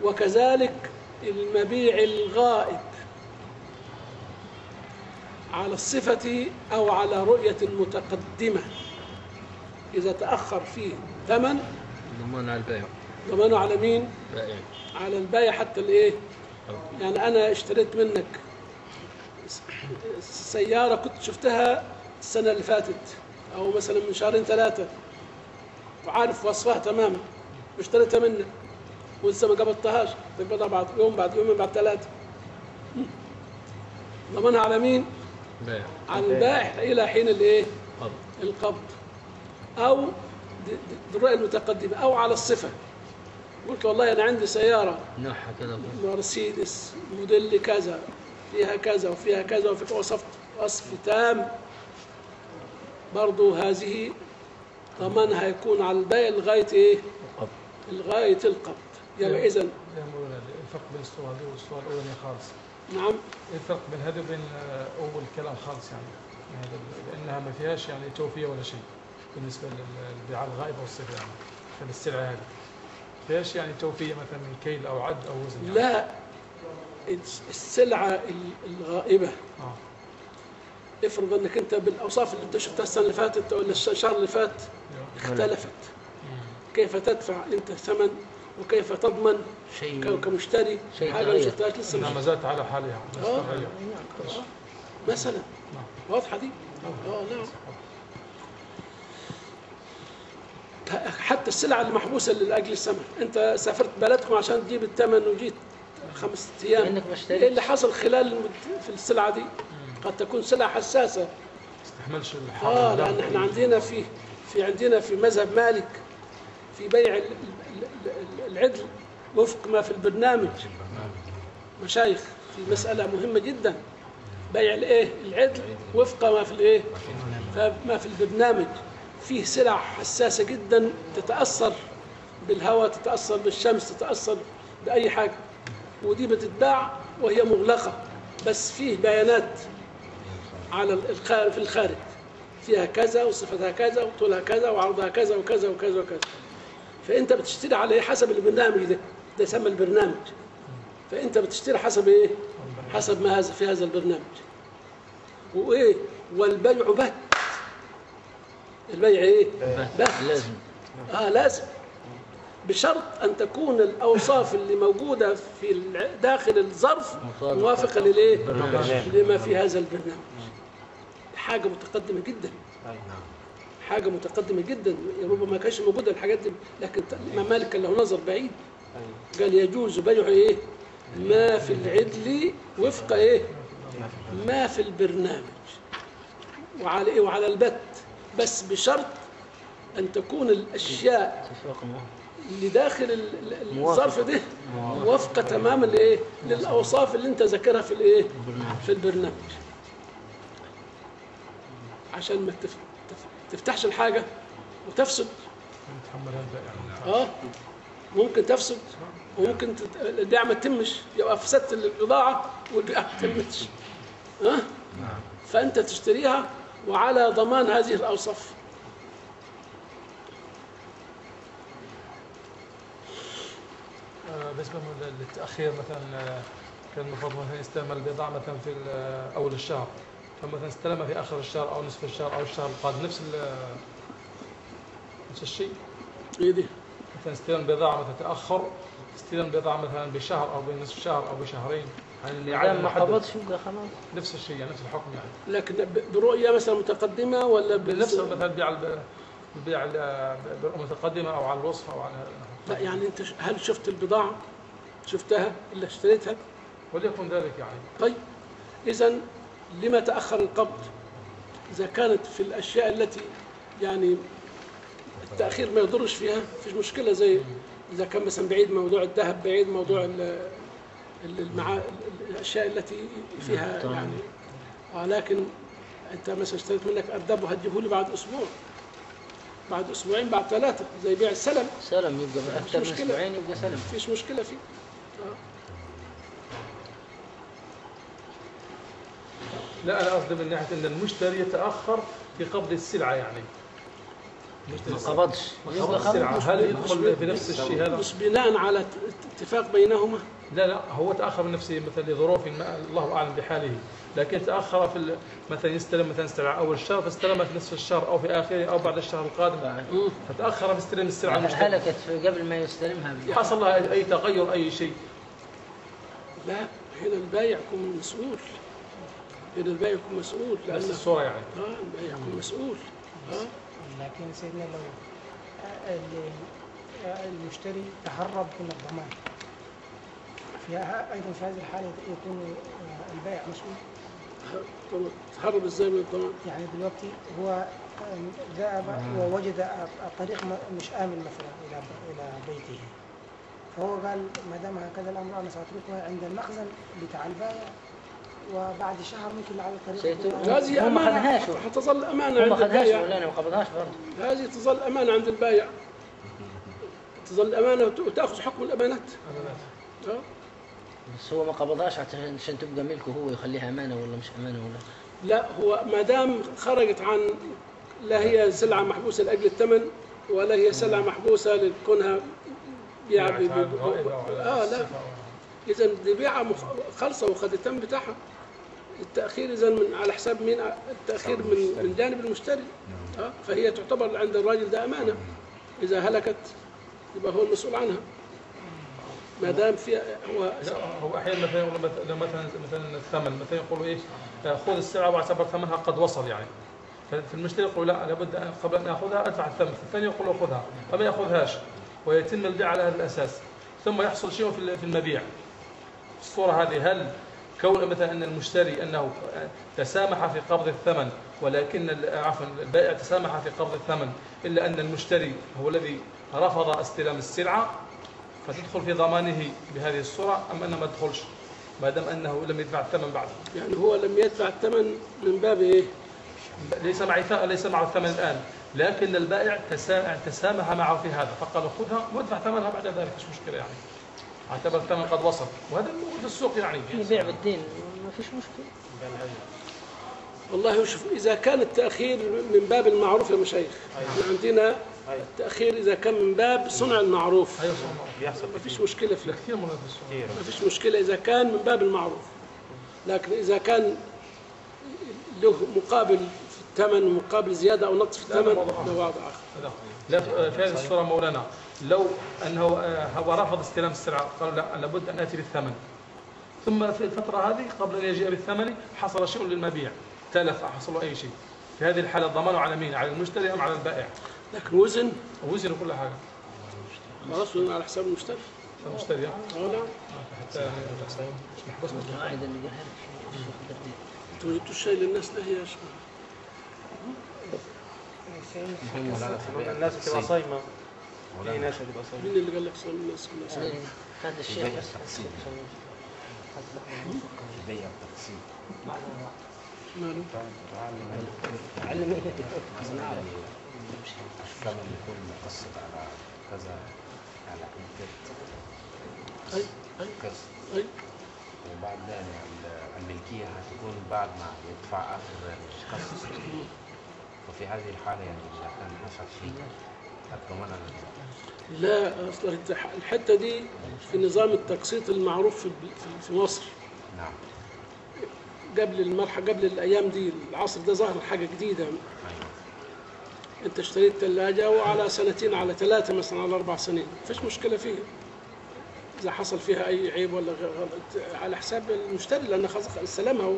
وكذلك المبيع الغائب على الصفة أو على رؤية متقدمة. إذا تأخر فيه ثمن ضمان على البيع. ضمانه على مين؟ بائع. على البايع حتى الإيه؟ يعني أنا اشتريت منك س- سيارة كنت شفتها السنة اللي فاتت أو مثلا من شهرين ثلاثة. وعارف وصفها تماما. واشتريتها منك ولسه ما قبضتهاش تقبضها بعد يوم بعد يومين بعد ثلاثة. ضمانها على مين؟ بائع على البائع إلى حين الإيه؟ قبض. القبض. أو الرؤيه المتقدمه أو على الصفة. قلت والله أنا عندي سيارة. نوعها كذا. مرسيدس. موديل كذا. فيها كذا وفيها كذا. وفي وصفت وصف تام. برضو هذه ضمانها يكون على البيع لغاية إيه؟ القبض. لغاية القبض. يبقى اذا يا مولانا الفرق بين الصورة هذه والصورة الأولانية خالص. نعم. الفرق بين هذه وبين آه، أول كلام خالص يعني. هذا لأنها ما فيهاش يعني توفية ولا شيء بالنسبة للبيع الغائب والصفة يعني. عشان السلعة هذه. فيهاش يعني توفية مثلا من كيل أو عد أو وزن يعني. لا. السلعة ال- الغائبة. آه. افرض أنك أنت بالأوصاف اللي أنت شفتها السنة اللي فاتت ولا الشهر اللي فات اختلفت. كيف تدفع انت ثمن وكيف تضمن شيء كمشتري شيء حاجة ما. شفتهاش لسه ما زالت على حالها. آه. تغير. مثلا. واضحة دي؟ آه نعم حتى السلع المحبوسة لأجل الثمن أنت سافرت بلدكم عشان تجيب الثمن وجيت خمس أيام. كأنك ما اشتريتش. إيه اللي حصل خلال المد... في السلعة دي؟ قد تكون سلعة حساسة. تستحملش الحر آه. لأن إحنا عندنا في في عندنا في مذهب مالك في بيع ال- ال- ال- العدل وفق ما في البرنامج. مشايخ في مسألة مهمة جدا. بيع الإيه؟ العدل وفق ما في الإيه؟ ما في البرنامج. فيه سلع حساسة جدا تتأثر بالهواء تتأثر بالشمس تتأثر بأي حاجة. ودي بتتباع وهي مغلقة. بس فيه بيانات على في الخارج. فيها كذا وصفتها كذا وطولها كذا وعرضها كذا وكذا وكذا وكذا. فأنت بتشتري على حسب البرنامج ده ده يسمى البرنامج. فأنت بتشتري حسب إيه؟ حسب ما هذا في هذا البرنامج. وإيه؟ والبيع بت البيع إيه؟ بت لازم. آه لازم. بشرط أن تكون الأوصاف اللي موجودة في داخل الظرف للإيه؟ برنامج. لما في هذا البرنامج. حاجة متقدمة جدا. حاجة متقدمة جدا. ربما ما كانش موجودة الحاجات دي. لكن مالك كان له نظر بعيد. قال يجوز بيع إيه؟ ما في العدل وفق إيه؟ ما في البرنامج. وعلى إيه؟ وعلى البت. بس بشرط أن تكون معه. اللي داخل ال- ال- الظرف ده موافقة تماما لإيه؟ للأوصاف اللي أنت ذاكرها في الإيه؟ في البرنامج. عشان ما تف- تف- تفتحش الحاجة وتفسد البائع آه. ممكن تفسد وممكن تت- ما تتمش. يبقى افسدت البضاعه والبيع ما تتمش. ها فأنت تشتريها وعلى ضمان هذه الأوصاف. آه، بالنسبة لل- للتأخير مثلا آه، كان المفروض مثلا يستلم البضاعه مثلا في أول الشهر. فمثلا استلمها في آخر الشهر أو نصف الشهر أو الشهر القادم. نفس ال- نفس الشيء. إيه دي؟ مثلا استلم بضاعة مثلا تأخر استلم بضاعة مثلا بشهر أو بنصف شهر أو بشهرين. يعني اللي ما. قبضش يبقى خلاص. نفس الشيء يعني نفس الحكم يعني. لكن ب- برؤية مثلا متقدمة ولا بنفس مثلا بيع ال- برؤية متقدمة أو على الوصف أو على لا يعني أنت هل شفت البضاعة؟ شفتها؟ اللي اشتريتها؟ وليكن ذلك يعني. طيب. إذا لما تأخر القبض؟ إذا كانت في الأشياء التي يعني التأخير ما يضرش فيها فيش مشكلة زي إذا كان مثلا بعيد موضوع الذهب بعيد موضوع ال- ال- المعا... الأشياء التي فيها يعني. آه لكن أنت مثلا اشتريت منك أردب وهتجيبه لي بعد أسبوع. بعد أسبوعين بعد ثلاثة زي بيع السلم. سلم يبقى أكثر من مشكلة. أسبوعين يبقى سلم. فيش مشكلة فيه. لا أنا قصدي من ناحية إن المشتري يتأخر في قبض السلعة يعني. ما قبضش. السلعة. هل يدخل في نفس الشيء هذا؟ مش بناء على اتفاق بينهما؟ لا لا هو تأخر من نفسه مثلا لظروف ما الله أعلم بحاله. لكن تأخر في ال- مثلا يستلم مثلا سلعه أول الشهر فاستلمها في نصف الشهر أو في آخره أو بعد الشهر القادم. فتأخر في استلام السلعة المشتري. هلكت في- قبل ما يستلمها حصل لها اي تغير أي شيء؟ لا هنا البايع يكون مسؤول. هنا البايع يكون مسؤول نفس لأنه الصورة يعني. آه البايع يكون مسؤول. آه. لكن سيدنا لو ال- المشتري تهرب من الضمان. في أيضا في هذه الحالة يكون البائع مسؤول. تهرب إزاي من الضمان؟ يعني دلوقتي هو ذهب ووجد الطريق مش آمن مثلا إلى إلى بيته. فهو قال ما دام هكذا الأمر أنا سأتركها عند المخزن بتاع البائع وبعد شهر ممكن يكون آمن. هذه هو ما أمانة. خدهاش هو. حتظل أمانة عند خدهاش البايع ولا أنا ما قبضهاش برضه. هذه تظل أمانة عند البايع تظل أمانة وت- وتأخذ حكم الأمانات. أه؟ بس هو ما قبضهاش عشان عشان تبقى ملكه هو يخليها أمانة ولا مش أمانة ولا؟ لا هو ما دام خرجت عن لا هي سلعة محبوسة لأجل الثمن ولا هي سلعة محبوسة لكونها بيع ب- آه لا. اذا دي بيعة خالصة وخد الثمن بتاعها. التأخير اذا من على حساب مين؟ التأخير من من جانب المشتري. آه فهي تعتبر عند الراجل ده أمانة. إذا هلكت يبقى هو المسؤول عنها. ما دام في هو لا هو أحيانا مثلا مثلا لو مثلا مثلا الثمن مثلا يقولوا إيش؟ آه، خذ السلعة واعتبر ثمنها قد وصل يعني. فالمشتري يقول لا لابد قبل أن اخذها أدفع الثمن. الثاني يقول خذها فما يأخذهاش ويتم البيع على هذا الأساس. ثم يحصل شيء في في المبيع. الصورة هذه هل كون مثلا أن المشتري أنه تسامح في قبض الثمن ولكن عفوا البائع تسامح في قبض الثمن إلا أن المشتري هو الذي رفض استلام السلعة فتدخل في ضمانه بهذه الصورة أم أنه ما تدخلش ما دام أنه لم يدفع الثمن بعد. يعني هو لم يدفع الثمن من باب إيه؟ ليس معي ليس معه الثمن الآن. لكن البائع تسا- تسامح معه في هذا فقال خذها وادفع ثمنها بعد ذلك مش مشكلة يعني. اعتبر الثمن قد وصل وهذا موجود في السوق يعني. يبيع بالدين. ما فيش مشكلة. والله شوف إذا كان التأخير من باب المعروف يا مشايخ. إحنا عندنا التأخير إذا كان من باب صنع المعروف. أيوة معه. بيحصل ما فيش مشكلة كثير في السوق. كتير ما فيش مشكلة إذا كان من باب المعروف. لكن إذا كان له مقابل في الثمن مقابل زيادة أو نقص في الثمن. ده وضع اخر لا في في هذه الصورة مولانا. لو أنه آه، هو رفض استلام السلعة قال لا لابد أن آتي بالثمن. ثم في الفترة هذه قبل أن يجيء بالثمن حصل شيء للمبيع. تلف حصل أي شيء. في هذه الحالة الضمان على مين؟ على المشتري أم على البائع؟ لكن وزن؟ وزن كل حاجة. خلاص وزن على حساب المشتري؟ المشتري آه. نعم حتى مش محبوس القاعدة اللي. أنتوا جبتوا الشيء للناس ليه يا شباب. الناس بتبقى صايمة. في ناس هتبقى صايمه مين اللي قال لك صار الناس الناس هذا الشيخ. بس ماله؟ علمي الثمن يكون مقسط على كذا على عدة. أي أي قسط أي. وبعدين ال- الملكية هتكون بعد ما يدفع آخر القسط وفي هذه الحالة يعني إذا كان حصل شيء هتضمن لا الت- الحتة دي في نظام التقسيط المعروف في مصر. نعم. قبل المرحلة قبل الأيام دي العصر ده ظهر حاجة جديدة. أيوة. أنت اشتريت ثلاجه وعلى سنتين على ثلاثة مثلا على أربع سنين. مفيش مشكلة فيها. إذا حصل فيها أي عيب ولا غلط على حساب المشتري لأن خلاص استلمها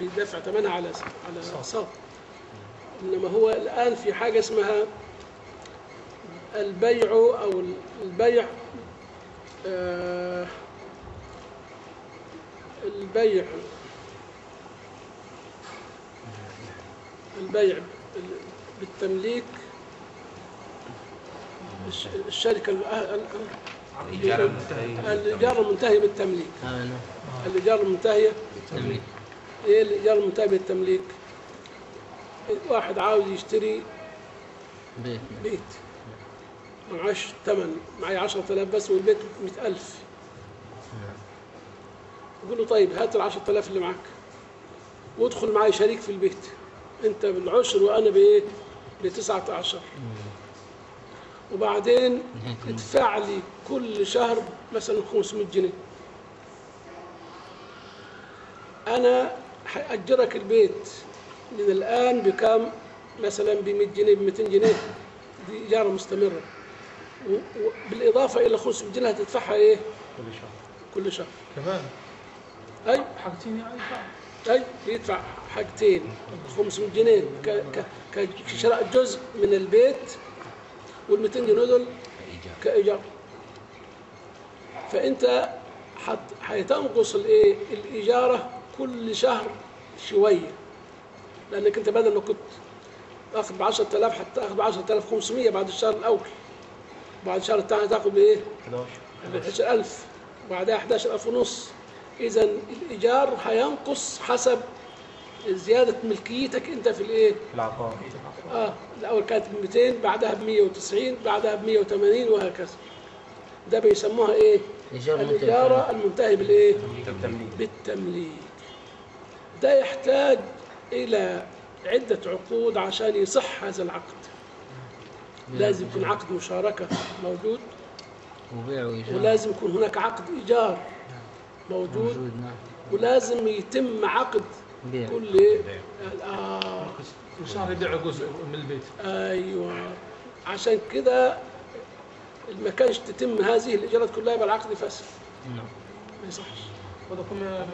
وبيدفع ثمنها على على صوت إنما هو الآن في حاجة اسمها البيع أو البيع آه، البيع. البيع بالتمليك الش- الشركة ال- ال- الإيجار المنتهي الإيجار المنتهي بالتمليك آه نعم. الإيجار المنتهي تمليك إيه الإيجار المنتهي بالتمليك واحد عاوز يشتري بيت. بيت. معاش ثمن معي 10000 بس والبيت 100000 يقول له طيب هات ال 10000 اللي معاك وادخل معي شريك في البيت. انت بالعشر وأنا بإيه؟ ب 19 وبعدين ادفع لي كل شهر مثلا 500 جنيه. أنا هاجرك البيت من الآن بكام؟ مثلا ب 100 جنيه ب 200 جنيه. دي اجاره مستمرة. و- وبالاضافه إلى 500 جنيه هتدفعها إيه؟ كل شهر. كل شهر. كمان. أي؟ حاجتين يعني. أي؟ يدفع حاجتين. 500 جنيه. ك- ك- كشراء جزء من البيت وال 200 جنيه دول كإيجار. فأنت حت- هتنقص الإيه؟ الاجاره كل شهر شوية. لأنك أنت بدل ما كنت تاخذ ب 10000 هتاخذ ب 10500 بعد الشهر الأول. بعد الشهر الثاني هتاخذ بإيه؟ 11 11000 وبعدها 11000 ونص. إذا الإيجار هينقص حسب زيادة ملكيتك أنت في الإيه؟ في العقار. آه الأول كانت ب 200 بعدها ب 190 بعدها ب 180 وهكذا. ده بيسموها إيه؟ الاجاره المنتهي بالإيه؟ التمليك بالتمليك. ده يحتاج إلى عدة عقود عشان يصح هذا العقد. لازم يكون عقد مشاركة موجود. وبيع وإيجار. ولازم يكون هناك عقد إيجار موجود. موجود نعم. ولازم يتم عقد بيع. كل آه كل شهر يبيع جزء من البيت. أيوه. عشان كده ما كانش تتم هذه الإيجارات كلها يبقى العقد فاسد. نعم. ما يصحش.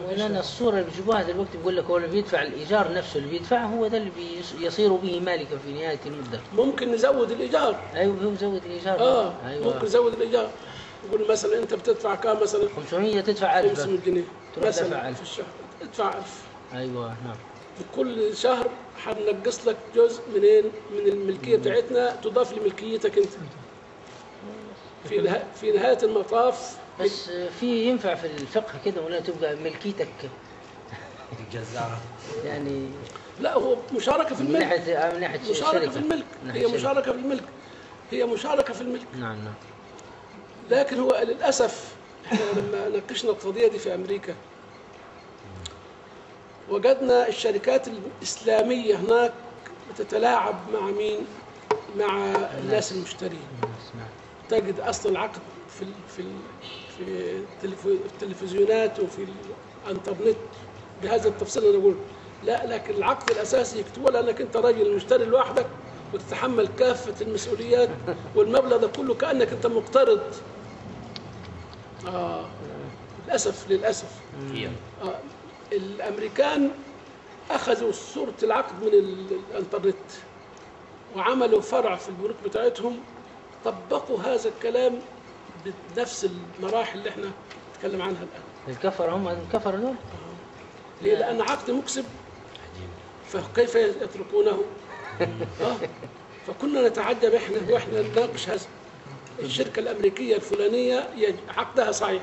ولأن الصورة اللي بيجيبوها دلوقتي بيقول لك هو اللي بيدفع الإيجار نفسه اللي بيدفعه هو ده اللي بيص- يصير به مالكا في نهاية المدة. ممكن نزود الإيجار. أيوه هو زود الإيجار. آه ممكن أيوه نزود الإيجار. يقول مثلا أنت بتدفع كام مثلا؟ 500 تدفع 1000 500 جنيه. مثلا 1000. في الشهر. ادفع 1000 أيوه نعم. كل شهر هننقص لك جزء منين؟ من الملكية بتاعتنا تضاف لملكيتك أنت. في. في نهاية المطاف بس في ينفع في الفقه كده ولا تبقى ملكيتك؟ الجزارة. يعني لا هو مشاركة في من الملك. ناحية من ناحية مشاركة الشركة في الملك. من هي. مشاركة في الملك. هي مشاركة في الملك. نعم نعم. لكن هو للأسف إحنا لما ناقشنا القضية دي في أمريكا وجدنا الشركات الإسلامية هناك بتتلاعب مع مين؟ مع الناس المشترين. نعم. تجد أصل العقد في في في التلفزيونات وفي الانترنت. بهذا التفصيل أنا أقول لا لكن العقد الأساسي يكتبه لأنك أنت راجل مشتري لوحدك وتتحمل كافة المسؤوليات [laughs] والمبلغ ده كله كأنك أنت مقترض. آه للأسف للأسف. آه الأمريكان أخذوا صورة العقد من ال- الانترنت وعملوا فرع في البنوك بتاعتهم طبقوا هذا الكلام بنفس المراحل اللي إحنا نتكلم عنها الآن. الكفر هم الكفر دول ليه؟ لأن عقد مكسب. فكيف يتركونه؟ [laughs] آه. فكنا نتعجب إحنا وإحنا نناقش هذا. الشركة الأمريكية الفلانية يج- عقدها صحيح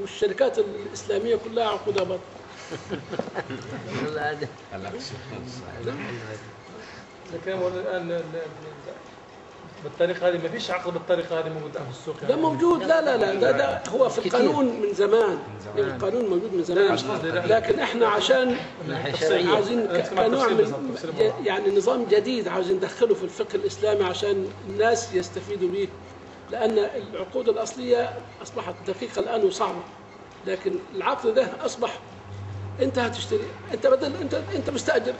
والشركات الإسلامية كلها عقودها باطل هو [laughs] [laughs] الآن ال- ال- بالطريقة هذه ما فيش عقد بالطريقة هذه موجود الان في السوق ده موجود. لا لا لا ده, ده هو في. القانون من زمان. القانون موجود من زمان. لكن إحنا عشان عايزين كنوع من. يعني نظام جديد عاوزين ندخله في الفقه الإسلامي عشان الناس يستفيدوا به لأن العقود الأصلية أصبحت دقيقة الآن وصعبة. لكن العقد ده أصبح أنت هتشتري. أنت بدل أنت أنت مستأجر.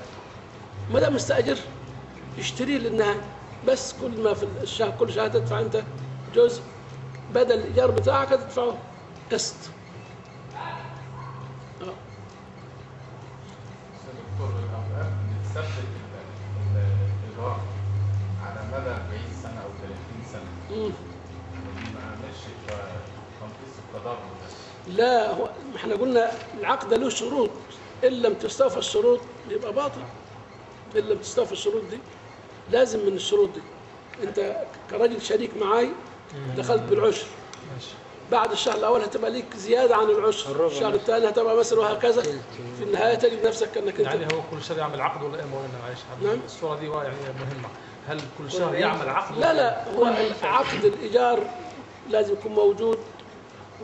ما دام مستأجر اشتريه للنهاية. بس كل ما في الشهر كل شهر تدفع أنت جزء. بدل الايجار بتاعك هتدفعه قسط. آه. على مدى 40 سنة أو 30 سنة. مم. ما مش تنقيص التضرر ده لا هو إحنا قلنا العقد له شروط. إن لم تستوفى الشروط يبقى باطل. إن لم تستوفى الشروط دي لازم من الشروط. دي انت كراجل شريك معاي دخلت بالعشر. بعد الشهر الأول هتبقى ليك زيادة عن العشر. الشهر الثاني هتبقى مثلا وهكذا. في النهاية تجد نفسك انك انت. يعني هو كل شهر يعمل عقد ولا إيه؟ معلش نعم. الصورة دي يعني مهمة. هل كل شهر يعمل عقد لا لا. هو عقد الإيجار لازم يكون موجود.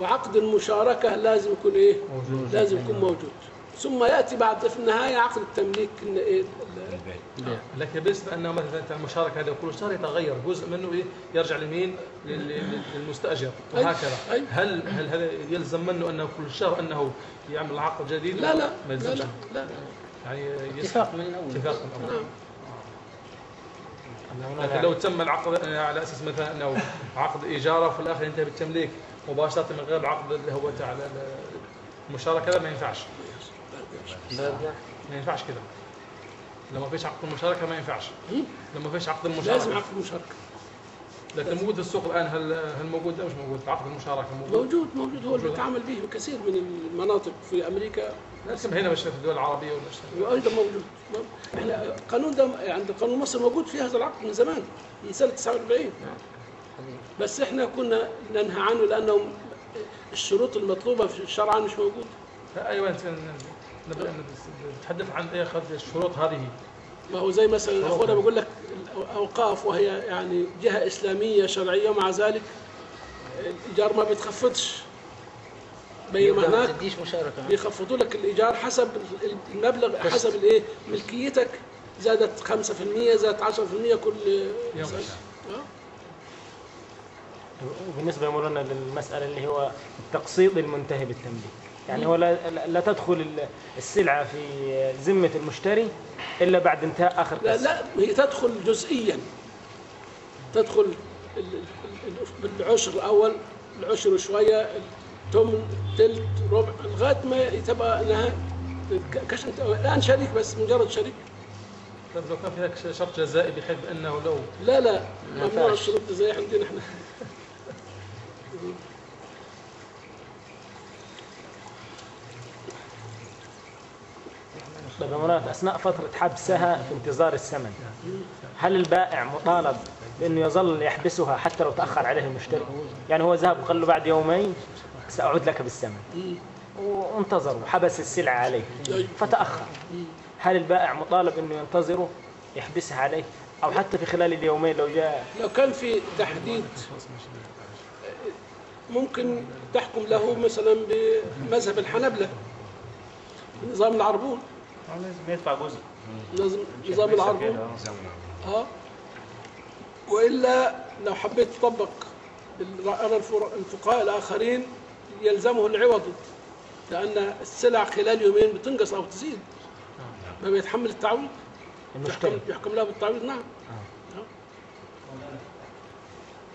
وعقد المشاركة لازم يكون إيه؟ موجود. لازم يكون موجود. ثم يأتي بعد في النهاية عقد التمليك إيه لكن بالنسبة انه مثلا أنت المشاركة هذا كل شهر يتغير جزء منه إيه يرجع لمين؟ لل- لل- للمستأجر. وهكذا أي. هل هل هذا يلزم منه أنه كل شهر أنه يعمل عقد جديد؟ لا لا ما لا يلزمش لا, لا. يعني اتفاق من الأول اتفاق من الأول. نعم لكن لو تم العقد آه، على أساس مثلا أنه عقد ايجار وفي الآخر ينتهي بالتمليك مباشرة من غير العقد اللي هو تاع ال- المشاركة هذا ما ينفعش ما ينفعش كذا لما فيش عقد المشاركه ما ينفعش. لما فيش عقد لازم المشاركه عقد المشاركه لكن موجود في السوق الآن هل هل موجود؟ لا مش موجود. عقد المشاركة موجود؟ موجود موجود. هو اللي بيتعامل به كثير من المناطق في أمريكا. لكن هنا مش في الدول العربية ولا شيء. وأيضا موجود. إحنا القانون ده عند قانون مصر موجود فيه هذا العقد من زمان من سنة 49 بس إحنا كنا ننهى عنه لأنه الشروط المطلوبة في الشرع مش موجوده أيوه نتحدث عن إيه خذ الشروط هذه؟ ما هو زي مثلا أخونا بيقول لك الأوقاف وهي يعني جهة إسلامية شرعية ومع ذلك الإيجار ما بيتخفضش بينما هناك تديش مشاركة. بيخفضوا لك الإيجار حسب المبلغ حسب الإيه؟ ملكيتك. زادت 5% زادت 10% كل يوم. آه. وبالنسبة يا مولانا للمسألة اللي هو التقسيط المنتهي بالتمليك. يعني هو لا, تدخل ال- السلعة في ذمة المشتري إلا بعد انتهاء آخر لا لا هي تدخل جزئيا. تدخل ال- ال- ال- بالعشر الأول العشر وشوية الثمن تلت ربع لغاية ما تبقى نهايه كش انت الآن شريك بس مجرد شريك. طيب لو كان في شرط جزائي بحيث انه لو لا لا ما ممنوع. الشروط دي زي عندنا إحنا. مولانا أثناء فترة حبسها في انتظار الثمن. هل البائع مطالب بأنه يظل يحبسها حتى لو تأخر عليه المشتري؟ يعني هو ذهب قال له بعد يومين سأعود لك بالثمن. وانتظر وحبس السلعة عليه فتأخر. هل البائع مطالب أنه ينتظره يحبسها عليه؟ أو حتى في خلال اليومين لو جاء؟ لو كان في تحديد ممكن تحكم له مثلا بمذهب الحنبلة نظام العربون. لازم يدفع جزء لازم نظام العربون آه وإلا لو حبيت تطبق الفر- الفقهاء الآخرين يلزمه العوض لأن السلع خلال يومين بتنقص أو تزيد. ما بيتحمل التعويض. المشتري. يحكم, يحكم له بالتعويض نعم.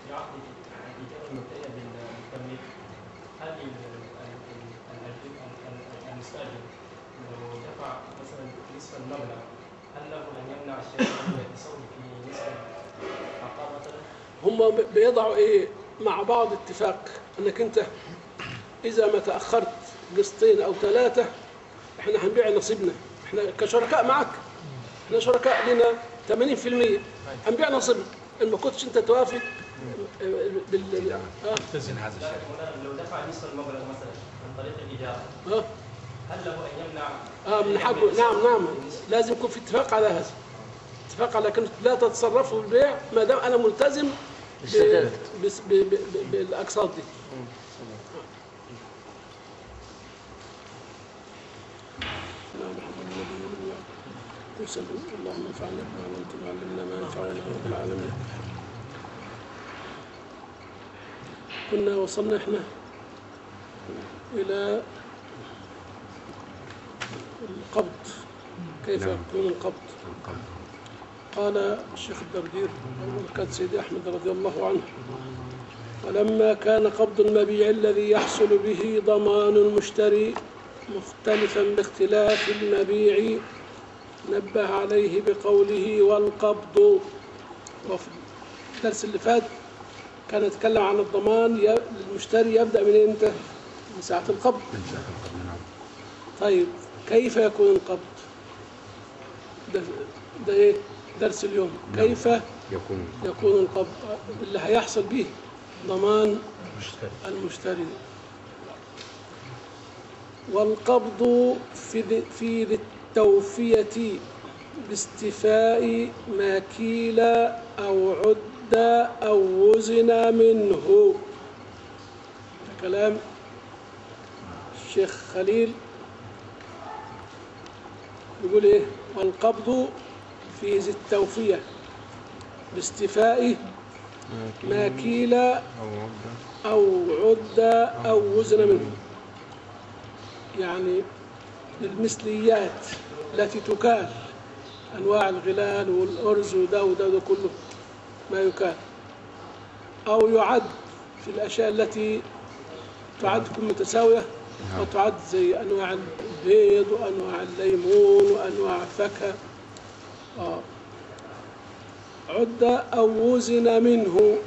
في عقد الإيجار المبدئية بالتمليك هل ال- ال- ال- ال- المستأجر لو دفع مثلا نصف المبلغ هل له أن يمنع الشركة من التسوي في نصف العقار مثلا؟ هم بيضعوا إيه؟ مع بعض اتفاق أنك أنت إذا ما تأخرت قسطين أو ثلاثة إحنا هنبيع نصيبنا. إحنا كشركاء معك إحنا شركاء لنا 80% هنبيع نصيبنا إن ما كنتش أنت توافق بال آه تزن هذا الشيء. لو دفع نصف المبلغ مثلا عن طريق الإيجار آه. هل له أن يمنع آه من حقه. نعم نعم. لازم يكون في اتفاق على هذا. اتفاق على كلمة لا تتصرفوا بالبيع ما دام أنا ملتزم بالاقساط دي وسلم اللهم انفعنا بما علمتنا وعلمنا ما ينفعنا يا رب العالمين كنا وصلنا إحنا إلى القبض. كيف يكون القبض؟ قال الشيخ الدردير كان سيدي أحمد رضي الله عنه ولما كان قبض المبيع الذي يحصل به ضمان المشتري مختلفا باختلاف المبيع نبه عليه بقوله والقبض. وفي الدرس اللي فات كان يتكلم عن الضمان المشتري يبدأ من إمتى؟ من ساعة القبض. طيب كيف يكون القبض؟ ده, ده إيه؟ درس اليوم. كيف يكون يكون القبض؟ اللي هيحصل به ضمان المشتري. والقبض في في التوفية باستيفاء ما كيل أو عد أو وزن منه. كلام الشيخ خليل. يقول إيه؟ والقبض في ذي التوفية باستيفاء ما كيل أو عد أو وزن منه. يعني المثليات التي تكال. أنواع الغلال والأرز وده وده وده كله ما يكال. أو يعد في الأشياء التي تعد تكون متساوية. وتعد زي أنواع البيض وأنواع الليمون وأنواع الفاكهة آه. عد أو وزن منه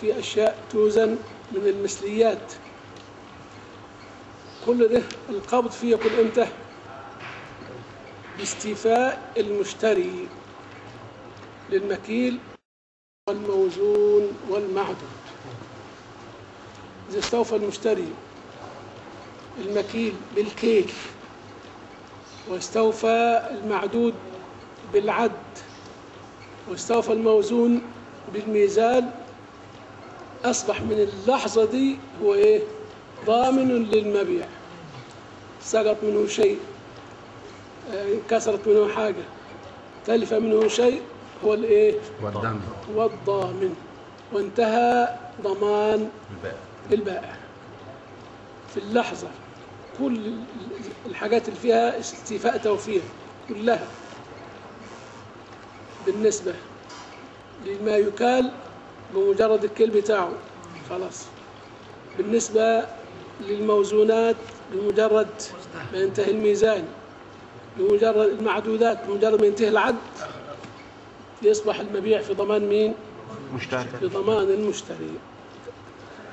في أشياء توزن من المثليات. كل ده القبض فيه يكون إمتى؟ باستيفاء المشتري للمكيل والموزون والمعدود. إذا استوفى المشتري المكيل بالكيل واستوفى المعدود بالعد واستوفى الموزون بالميزان. أصبح من اللحظة دي هو إيه؟ ضامن للمبيع. سقط منه شيء آه، انكسرت منه حاجة تلف منه شيء هو الإيه؟ والدم هو الضامن وانتهى ضمان البائع. في اللحظة. كل الحاجات اللي فيها استيفاء توفير كلها بالنسبة لما يكال بمجرد الكيل بتاعه خلاص. بالنسبة للموزونات بمجرد ما ينتهي الميزان بمجرد المعدودات بمجرد ما ينتهي العد يصبح المبيع في ضمان مين؟ مشتري. في ضمان المشتري.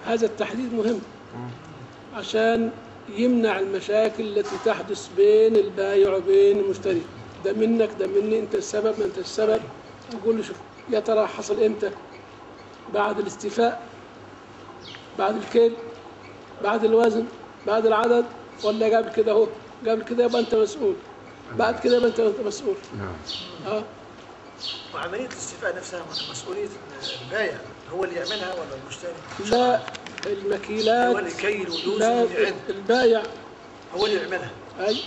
هذا التحديد مهم. عشان يمنع المشاكل التي تحدث بين البايع وبين المشتري. ده منك ده مني انت السبب ما انت السبب. أقول له شوف يا ترى حصل إمتى؟ بعد الاستيفاء بعد الكيل بعد الوزن بعد العدد ولا قبل كده اهو قبل كده يبقى انت مسؤول. بعد كده يبقى انت مسؤول. نعم. آه وعملية الاستيفاء نفسها مسؤولية البائع هو اللي يعملها ولا المشتري؟ لا. المكيلات ويعد البايع. هو اللي يعملها. أي.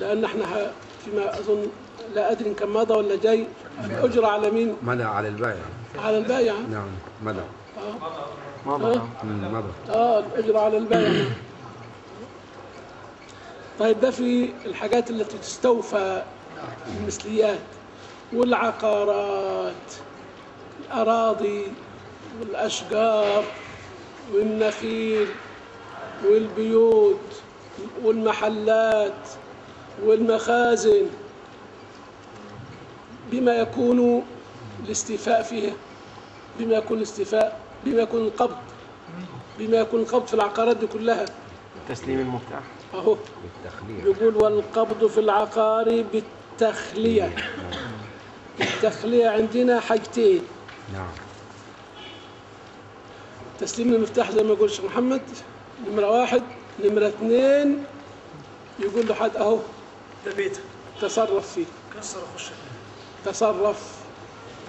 لأن إحنا فيما أظن لا أدري إن كان مضى ولا جاي الأجرة على مين؟ مدى على البائع على البايع. نعم مدى آه. مضى. آه. مم، مدى آه الأجرة على البايع. طيب ده في الحاجات التي تستوفى المثليات والعقارات الأراضي. والأشجار والنخيل والبيوت والمحلات والمخازن بما يكون الاستيفاء فيها بما يكون الاستيفاء بما يكون القبض بما يكون القبض في العقارات دي كلها. تسليم المفتاح. أهو. يقول والقبض في العقار بالتخلية. التخلية عندنا حاجتين. نعم. تسليم المفتاح زي ما يقول الشيخ محمد. نمرة واحد نمرة اثنين يقول له حد أهو. ده بيتك تصرف فيه. كسر وخش تصرف.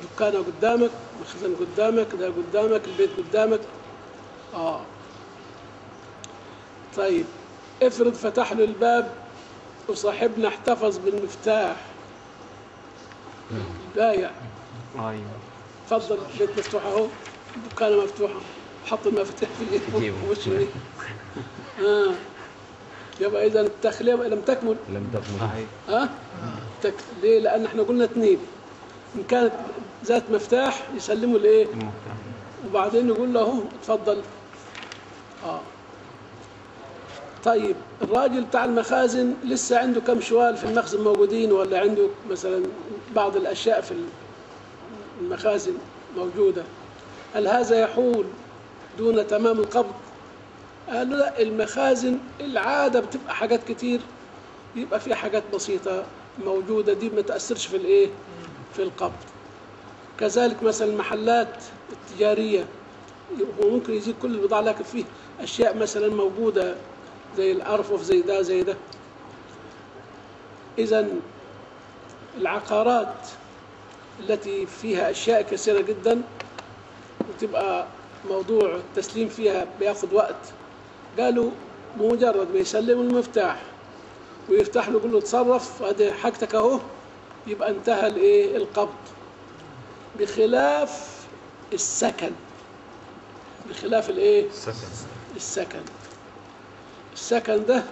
دكانه قدامك مخزن قدامك ده قدامك البيت قدامك. آه. طيب. افرض فتح له الباب وصاحبنا احتفظ بالمفتاح. بايع أيوه. تفضل البيت مفتوح أهو. دكانه مفتوحه حط المفاتيح في جيبه. وش إيه آه. يبقى إذا التخليه لم تكمل؟ لم تكن صحيح. ها تك... ليه؟ لأن إحنا قلنا اثنين. إن كانت ذات مفتاح يسلموا الايه المفتاح وبعدين يقول له اتفضل آه. طيب الراجل بتاع المخازن لسه عنده كم شوال في المخزن موجودين ولا عنده مثلا بعض الأشياء في المخازن موجودة؟ هل هذا يحول دون تمام القبض. قالوا لا المخازن العادة بتبقى حاجات كتير يبقى في حاجات بسيطة موجودة دي ما تأثرش في الإيه؟ في القبض. كذلك مثلا المحلات التجارية هو ممكن يزيد كل البضاعة لكن فيه أشياء مثلا موجودة زي الارفف زي ده زي ده. اذا العقارات التي فيها أشياء كثيرة جدا وتبقى موضوع التسليم فيها بياخد وقت. قالوا بمجرد ما يسلموا المفتاح ويفتح له يقول له اتصرف هذه حاجتك أهو. يبقى انتهى الايه القبض. بخلاف السكن. بخلاف الايه السكن. السكن. السكن ده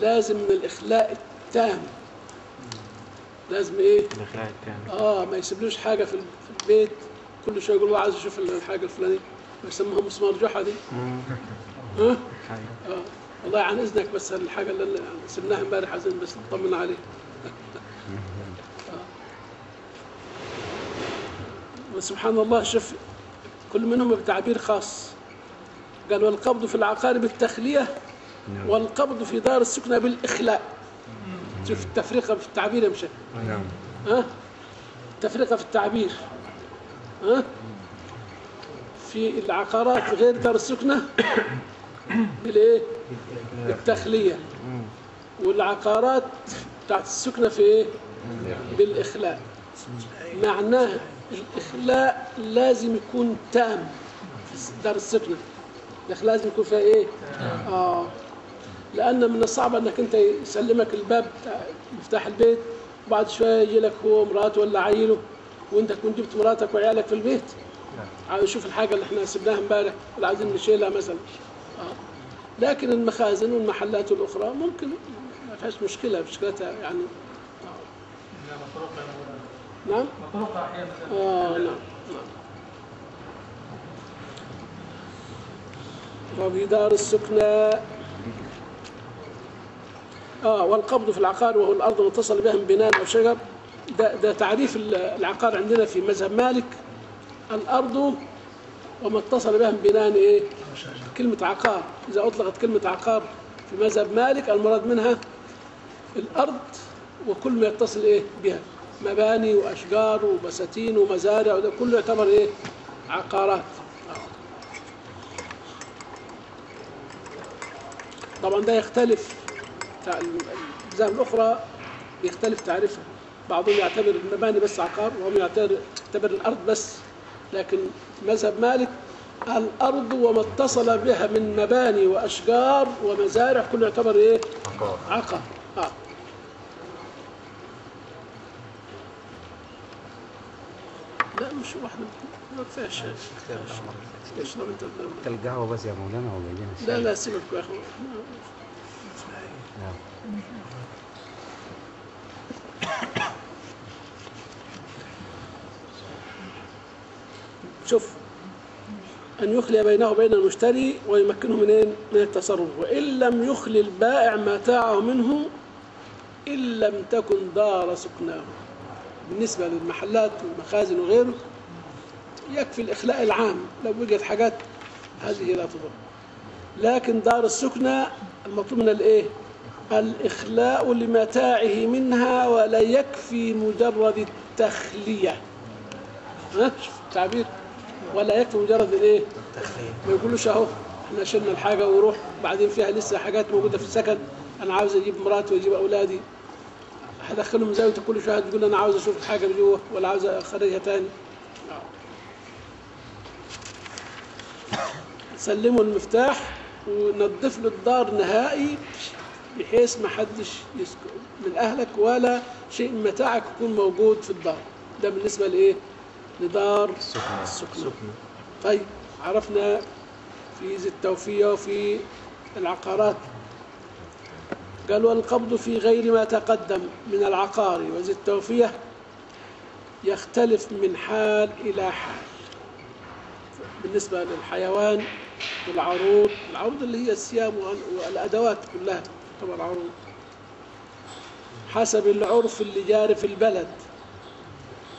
لازم من الإخلاء التام. لازم إيه؟ الإخلاء التام. آه ما يسيبلوش حاجة في البيت. كل شوية يقول له عايز أشوف الحاجة الفلانية. يسموها مسمار جحا دي. ها؟ آه. والله عن إذنك بس الحاجة اللي سبناها امبارح عايزين بس نطمن عليها. آه. وسبحان الله شوف كل منهم بتعبير خاص. قال والقبض في العقار بالتخليه والقبض في دار السكنى بالإخلاء. شوف التفرقه في التعبير يا مشايخ. نعم. ها؟ تفرقة في التعبير. ها؟ في العقارات غير دار السكنة بالإيه؟ بالتخلية. والعقارات بتاعت السكنة في إيه؟ بالإخلاء. معناه الإخلاء لازم يكون تام في دار السكنة. الإخلاء لازم يكون فيها إيه؟ آه. لأن من الصعب أنك أنت يسلمك الباب مفتاح البيت وبعد شوية يجي لك هو مراته ولا عيله وأنت تكون جبت مراتك وعيالك في البيت. عاوز يشوف الحاجة اللي إحنا سبناها امبارح اللي عايزين نشيلها مثلا. آه. لكن المخازن والمحلات الأخرى ممكن ما فيهاش مشكلة مشكلتها يعني. نعم؟ مطروقة أحيانا آه نعم نعم. وفي دار السكنى آه والقبض في العقار وهو الأرض متصل بها من بناء أو شجر. ده, ده تعريف ال- العقار عندنا في مذهب مالك. الأرض وما اتصل بها من بناء إيه؟ كلمة عقار. إذا أطلقت كلمة عقار في مذهب مالك المراد منها الأرض وكل ما يتصل إيه؟ بها. مباني وأشجار وبساتين ومزارع وده كله يعتبر إيه؟ عقارات. طبعا ده يختلف الأجزاء الأخرى يختلف تعريفها. بعضهم يعتبر المباني بس عقار وهم يعتبر الأرض بس لكن مذهب مالك الأرض وما اتصل بها من مباني وأشجار ومزارع كله يعتبر إيه؟ عقار. عقار. آه. لا مش واحدة ما فيهاش. اشرب أنت القهوة بس يا مولانا ولا لا لا سيبك يا اخوان شوف أن يخلي بينه وبين المشتري ويمكنه من إيه؟ من التصرف. وإن لم يخلي البائع متاعه منه إن لم تكن دار سكناه. بالنسبة للمحلات والمخازن وغيره يكفي الإخلاء العام. لو وجد حاجات هذه لا تضر. لكن دار السكنى المطلوب من الإيه؟ الإخلاء لمتاعه منها ولا يكفي مجرد التخلية. ها؟ شوف التعبير ولا يكفي مجرد الايه؟ ما يقولوش اهو إحنا شلنا الحاجة ويروح بعدين فيها لسه حاجات موجودة في السكن. أنا عاوز أجيب مراتي وأجيب أولادي. هدخلهم زاوية كل شوية تقول أنا عاوز أشوف الحاجة جوه ولا عاوز أخرجها تاني. سلموا المفتاح ونظف له الدار نهائي بحيث ما حدش يسك- من أهلك ولا شيء من متاعك يكون موجود في الدار. ده بالنسبة لإيه؟ لدار السكنى طيب عرفنا في ذي التوفية وفي العقارات. قال والقبض في غير ما تقدم من العقار. وذي التوفية يختلف من حال إلى حال. بالنسبة للحيوان والعروض العروض اللي هي الثياب والأدوات كلها طبعا عروض. حسب العرف اللي جاري في البلد.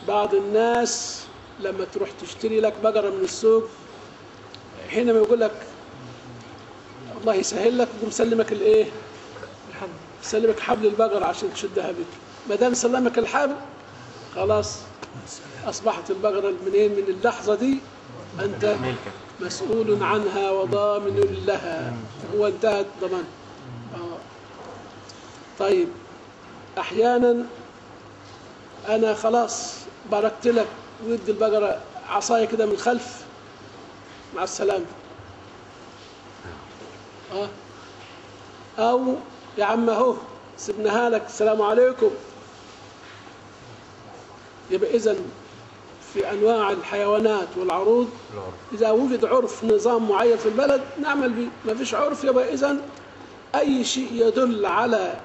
بعض الناس لما تروح تشتري لك بقرة من السوق حينما يقول لك الله يسهل لك. يقوم مسلمك الإيه؟ يسلمك حبل البقرة عشان تشدها بك. ما دام سلمك الحبل خلاص أصبحت البقرة منين؟ من اللحظة دي أنت مسؤول عنها وضامن لها. هو انتهت ضمان. آه. طيب أحيانا أنا خلاص باركت لك. ودي البقرة عصاية كده من الخلف. مع السلامة. آه أو يا عم أهو سبناها لك السلام عليكم. يبقى اذا في أنواع الحيوانات والعروض. إذا وجد عرف نظام معين في البلد نعمل به ما فيش عرف يبقى اذا أي شيء يدل على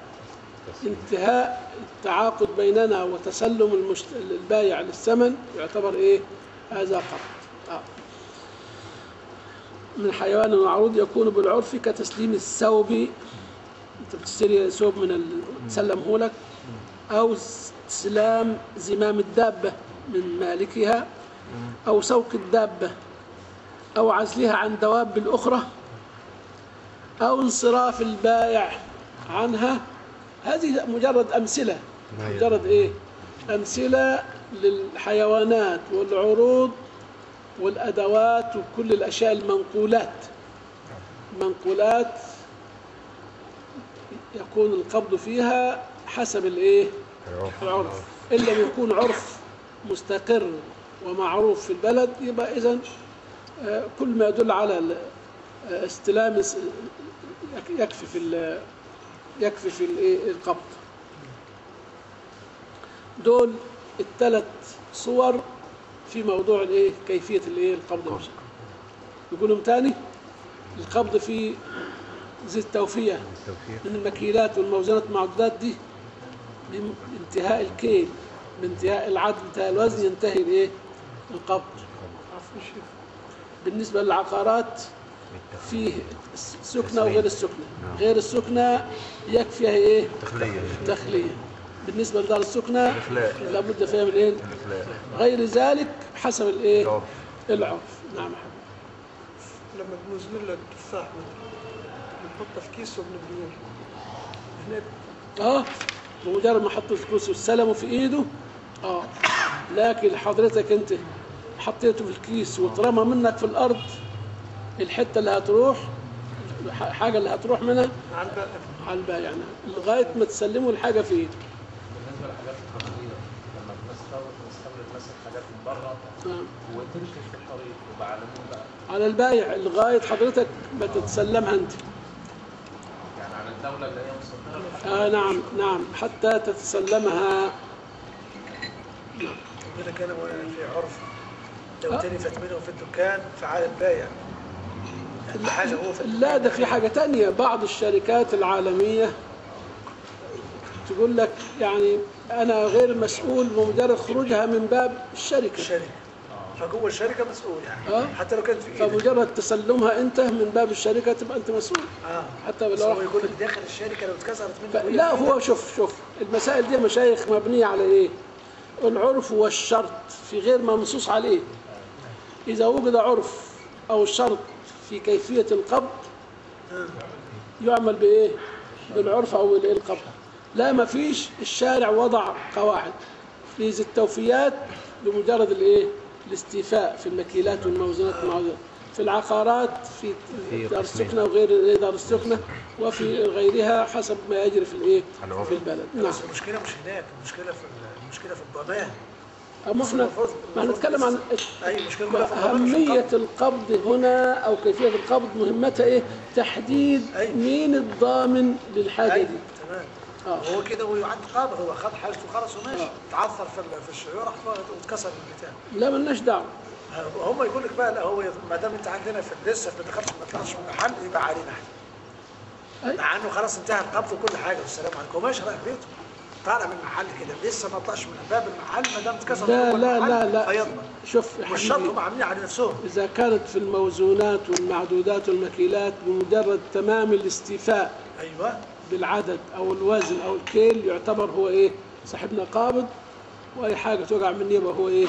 انتهاء التعاقد بيننا وتسلم المشت... البايع للثمن يعتبر إيه؟ هذا قبض آه. من حيوان معروض يكون بالعرف كتسليم الثوب. أنت بتشتري ثوب من. تسلمه لك أو استلام زمام الدابة من مالكها. أو سوق الدابة. أو عزلها عن دواب الاخرى أو انصراف البائع عنها. هذه مجرد أمثلة. مجرد إيه؟ أمثلة للحيوانات والعروض والأدوات وكل الأشياء المنقولات. المنقولات يكون القبض فيها حسب الإيه؟ العرف. إن لم يكون عرف مستقر ومعروف في البلد يبقى إذن آه، كل ما يدل على آه، استلام يكفي في يكفي في الايه القبض. دول الثلاث صور في موضوع الايه كيفية الايه القبض يقولهم تاني القبض في ذي التوفيه من المكيلات والموزنات والمعدات دي بانتهاء الكيل بانتهاء العد انتهاء الوزن ينتهي الايه القبض. بالنسبة للعقارات فيه سكنى وغير السكنى غير السكنى يكفيها إيه؟ تخلية تخليه بالنسبة لدار السكنى الإخلاء. لابد فيها من إيه؟ غير ذلك حسب الإيه؟ العرف. نعم. يا حبيبي. لما بنزل لك تفاح بنحطه في كيس وبنبيعه. هناك آه بمجرد ما حط الفلوس واستلمه في إيده آه. لكن حضرتك أنت حطيته في الكيس واترمى منك في الأرض الحتة اللي هتروح الحاجة اللي هتروح منها على الباقي. على الباقي يعني لغاية ما تسلموا الحاجة في إيده بالنسبة للحاجات التقليديه لما بنستورد بنستورد مثلا حاجات من بره نعم. وتمشي في الطريق على مين بقى؟ على البايع لغاية حضرتك ما تتسلمها أنت. يعني على الدولة اللي هي مصدرة آه نعم نعم. حتى تتسلمها. كده كان في عرف. لو تلفت منه في الدكان فعلى البايع. حاجة هو في لا ده في حاجة تانية. بعض الشركات العالمية تقول لك يعني أنا غير مسؤول بمجرد خروجها من باب الشركة. الشركة. فجوه الشركة مسؤول يعني. آه؟ حتى لو كانت في إيدك. فمجرد تسلمها أنت من باب الشركة تبقى أنت مسؤول. آه. حتى لو هو يقول لك داخل الشركة لو اتكسرت منك لا هو شوف شوف. المسائل دي مشايخ مبنية على إيه؟ العرف والشرط في غير ما منصوص عليه. إذا وجد عرف أو شرط في كيفية القبض يعمل بإيه؟ بالعرف أو الإيه القبض لا ما فيش. الشارع وضع قواعد. في ذي التوفيات بمجرد الإيه؟ الاستيفاء في المكيلات والموزنات والمعوزات. في العقارات في دار. السكنة وغير دار السكنة وفي غيرها حسب ما يجري في الإيه؟ العرف. في البلد. نعم. بس المشكلة مش هناك. المشكلة في ال- المشكلة في الضمان. أما إحنا ما هنتكلم عن أهمية القبض. هنا أو كيفية القبض مهمتها إيه؟ تحديد. مين الضامن للحاجة أيوه دي. تمام. آه. هو كده هو يعد قابض هو خد حاجته خلاص وماشي آه. تعثر في في الشعور واتكسر البتاع لا ملناش دعوة. هم يقول لك بقى لا هو ما دام انت عندنا في لسه ما دخلتش ما طلعش من المحل يبقى علينا إحنا. مع إنه خلاص انتهى القبض وكل حاجة والسلام عليكم. هو ماشي رايح بيته. طالع من المحل كده لسه ما طلعش من باب المحل ما دام اتكسر لا لا لا لا. فيضمن. شوف حبيبي هم عاملين على نفسهم. إذا كانت في الموزونات والمعدودات والمكيلات بمجرد تمام الاستيفاء أيوه. بالعدد أو الوزن أو الكيل يعتبر هو إيه؟ صاحبنا قابض وأي حاجة توقع مني يبقى هو إيه؟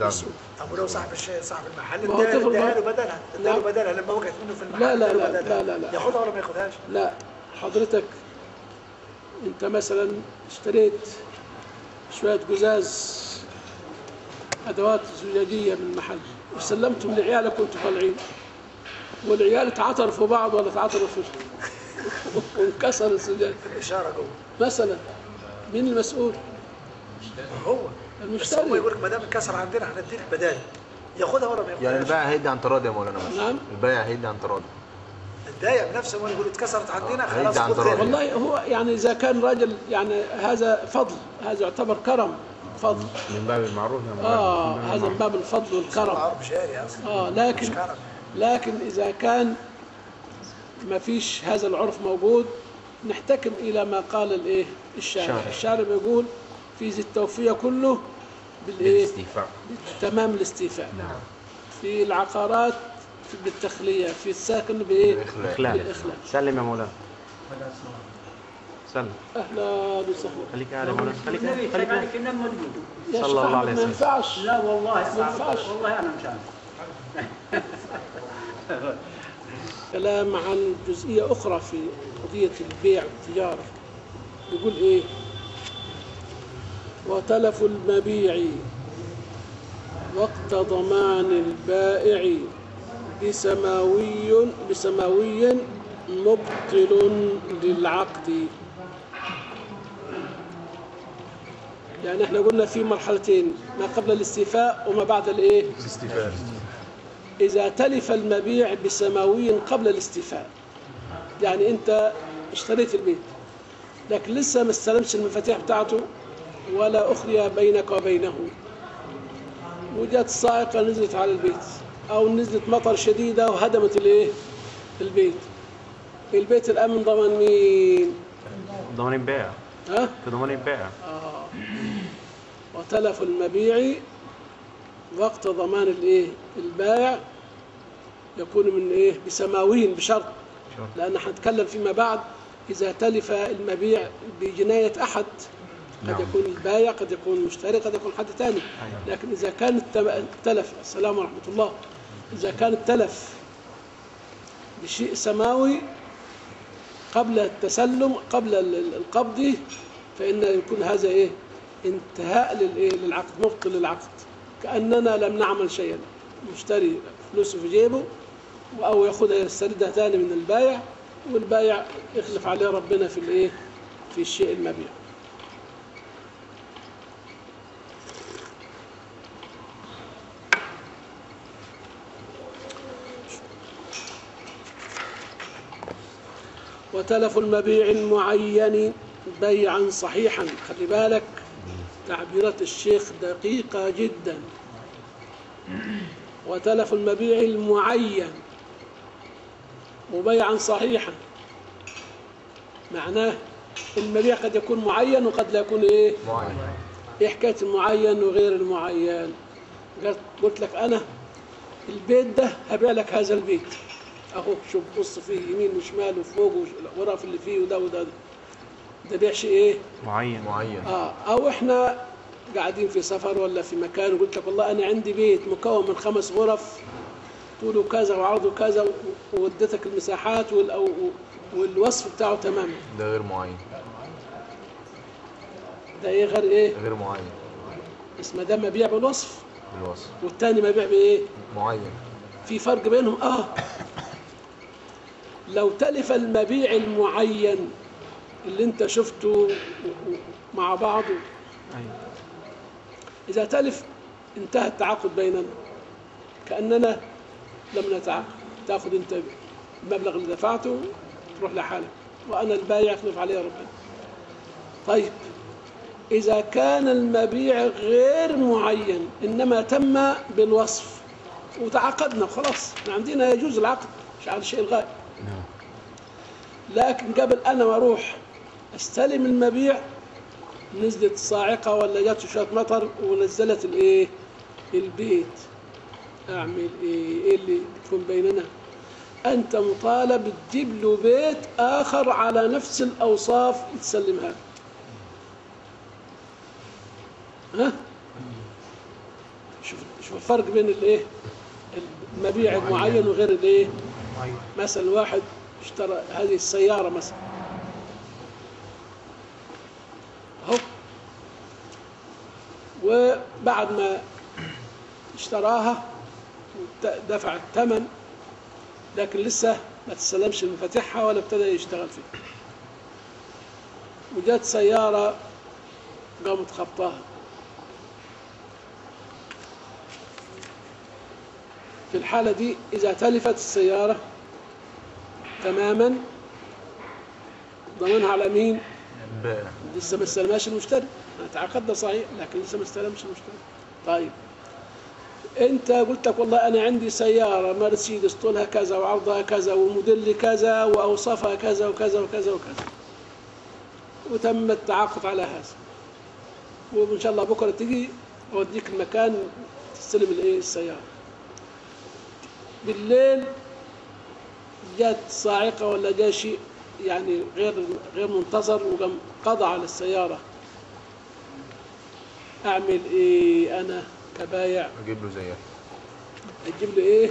مسؤول طب ولو صاحب الشيء صاحب المحل ما هو اداها تفرض- اداها له بدلها اداها له لا. بدلها لما وقعت منه في المحل لا لا لا. لا لا لا. ياخدها ولا ما ياخدهاش؟ لا حضرتك أنت مثلا اشتريت شوية قزاز أدوات زجاجية من محل وسلمتهم لعيالك وأنتم طالعين والعيال اتعثروا في بعض ولا اتعثروا في وانكسر الزجاج الإشارة جوه. مثلا مين المسؤول؟ هو. المشتري. يقول لك ما دام اتكسر عندنا هنديك بدال. ياخدها ولا ما ياخدهاش؟ يعني البائع هيدي عن تراضي يا مولانا مثلا. نعم. البائع هيدي عن تراضي اتضايق بنفسه وأنا يقول اتكسرت عندنا خلاص عن. والله هو يعني إذا كان راجل يعني هذا فضل هذا يعتبر كرم فضل. من باب المعروف يا مولانا. آه هذا من باب الفضل والكرم. معروف شاري أصلا آه لكن مش كرم. لكن إذا كان ما فيش هذا العرف موجود نحتكم إلى ما قال الإيه؟ الشارع. الشارع. الشارع بيقول في ذي التوفية كله بالإيه بالاستيفاء. تمام الاستيفاء. نعم. في العقارات في بالتخلية في الساكن بإيه. بالإخلاء. سلم يا مولانا. سلم. أهلا وسهلا. خليك قاعد يا مولانا. خليك خليك موجود يا صلى الله عليه ما وسلم. ينفعش. لا والله ما ينفعش. والله أنا مش عارف [laughs] كلام عن جزئية أخرى في قضية البيع والتجارة يقول إيه؟ وتلف المبيع وقت ضمان البائع بسماوي بسماوي مبطل للعقد. يعني إحنا قلنا في مرحلتين ما قبل الاستيفاء وما بعد الإيه؟ الاستيفاء. إذا تلف المبيع بسماوي قبل الاستيفاء يعني أنت اشتريت البيت لكن لسه ما استلمش المفاتيح بتاعته ولا أخري بينك وبينه وجت صاعقة نزلت على البيت أو نزلت مطر شديدة وهدمت الإيه؟ البيت البيت الآن من ضمن مين؟ ضمان البائع ها؟ في ضمان البائع آه. وتلف المبيع وقت ضمان الايه؟ البائع يكون من إيه؟ بسماوين بشرط. شرط. لأن هنتكلم فيما بعد إذا تلف المبيع بجناية أحد قد نعم. يكون البائع قد يكون المشتري قد يكون حد ثاني لكن إذا كان التلف السلام ورحمة الله. إذا كان التلف بشيء سماوي قبل التسلم قبل ال- ال- القبض فإن يكون هذا إيه؟ انتهاء للإيه؟ للعقد مبطل للعقد. كأننا لم نعمل شيئا. مشتري فلوسه في جيبه أو يأخذها يستردها ثاني من البائع والبائع يخلف عليه ربنا في الإيه؟ في الشيء المبيع. وتلف المبيع المعين بيعا صحيحا خلي بالك. تعبيرات الشيخ دقيقة جدا. وتلف المبيع المعين وبيعا صحيحا. معناه المبيع قد يكون معين وقد لا يكون إيه؟ معين. إيه حكاية المعين وغير المعين؟ قلت لك أنا البيت ده هبيع لك هذا البيت. اهو شوف بص فيه يمين وشمال وفوق والغرف اللي فيه وده وده ده ده بيع شيء إيه؟ معين. معين. آه. أو إحنا قاعدين في سفر ولا في مكان وقلت لك والله أنا عندي بيت مكون من خمس غرف طوله كذا وعرضه كذا ووديتك المساحات والوصف بتاعه تمام. ده غير معين. ده إيه غير إيه؟ غير معين. اسمه ده مبيع بالوصف بالوصف. والتاني مبيع بإيه؟ معين. في فرق بينهم؟ آه. [coughs] لو تلف المبيع المعين اللي انت شفته مع بعضه إذا تلف انتهى التعاقد بيننا. كأننا لم نتعاقد. تأخذ انت المبلغ اللي دفعته تروح لحالك. وأنا البايع يخلف عليه ربنا طيب. إذا كان المبيع غير معين إنما تم بالوصف وتعاقدنا خلاص. إحنا عندنا يجوز العقد مش على الشيء الغائب لكن قبل أنا ما أروح استلم المبيع نزلت صاعقة ولا جت شوية مطر ونزلت الإيه؟ البيت. أعمل إيه؟ إيه اللي يكون بيننا؟ أنت مطالب تجيب له بيت آخر على نفس الأوصاف تسلمها. ها؟ شوف شوف الفرق بين الإيه؟ المبيع المعين وغير الإيه؟ مثلا واحد اشترى هذه السيارة مثلا. أهو. وبعد ما اشتراها دفع الثمن لكن لسه ما تسلمش مفاتيحها ولا ابتدى يشتغل فيها. وجات سيارة قامت خبطاها. في الحالة دي إذا تلفت السيارة تماما ضمنها على مين؟ لسه ما استلمهاش المشتري. تعاقدنا صحيح لكن لسه ما استلمش المشتري. طيب. أنت قلت لك والله أنا عندي سيارة مرسيدس طولها كذا وعرضها كذا وموديل كذا واوصافها كذا وكذا وكذا وكذا. وتم التعاقد على هذا. وإن شاء الله بكرة تيجي أوديك المكان تستلم الإيه؟ السيارة. بالليل جات صاعقة ولا جاء شيء؟ يعني غير غير منتظر وقام قضى على السيارة. أعمل إيه أنا كبايع؟ أجيب له زيها أجيب له إيه؟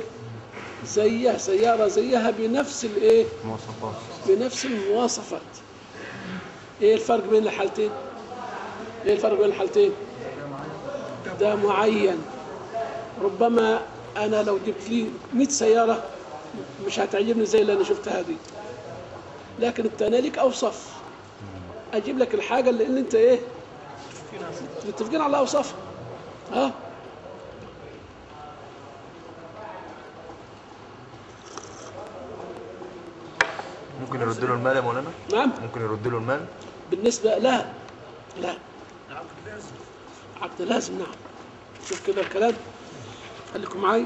زيها سيارة زيها بنفس الإيه؟ مواصفات. بنفس المواصفات. إيه الفرق بين الحالتين؟ إيه الفرق بين الحالتين؟ ده معين. ربما أنا لو جبت لي 100 سيارة مش هتعجبني زي اللي أنا شفتها دي. لكن الثانية لك أوصاف. أجيب لك الحاجة اللي, اللي أنت إيه؟ متفقين على اوصافها ها؟ ممكن يرد له المال يا مولانا؟ نعم. ممكن يرد له المال؟ بالنسبة لا. لا. عقد لازم نعم. شوف كده الكلام. خليكم معي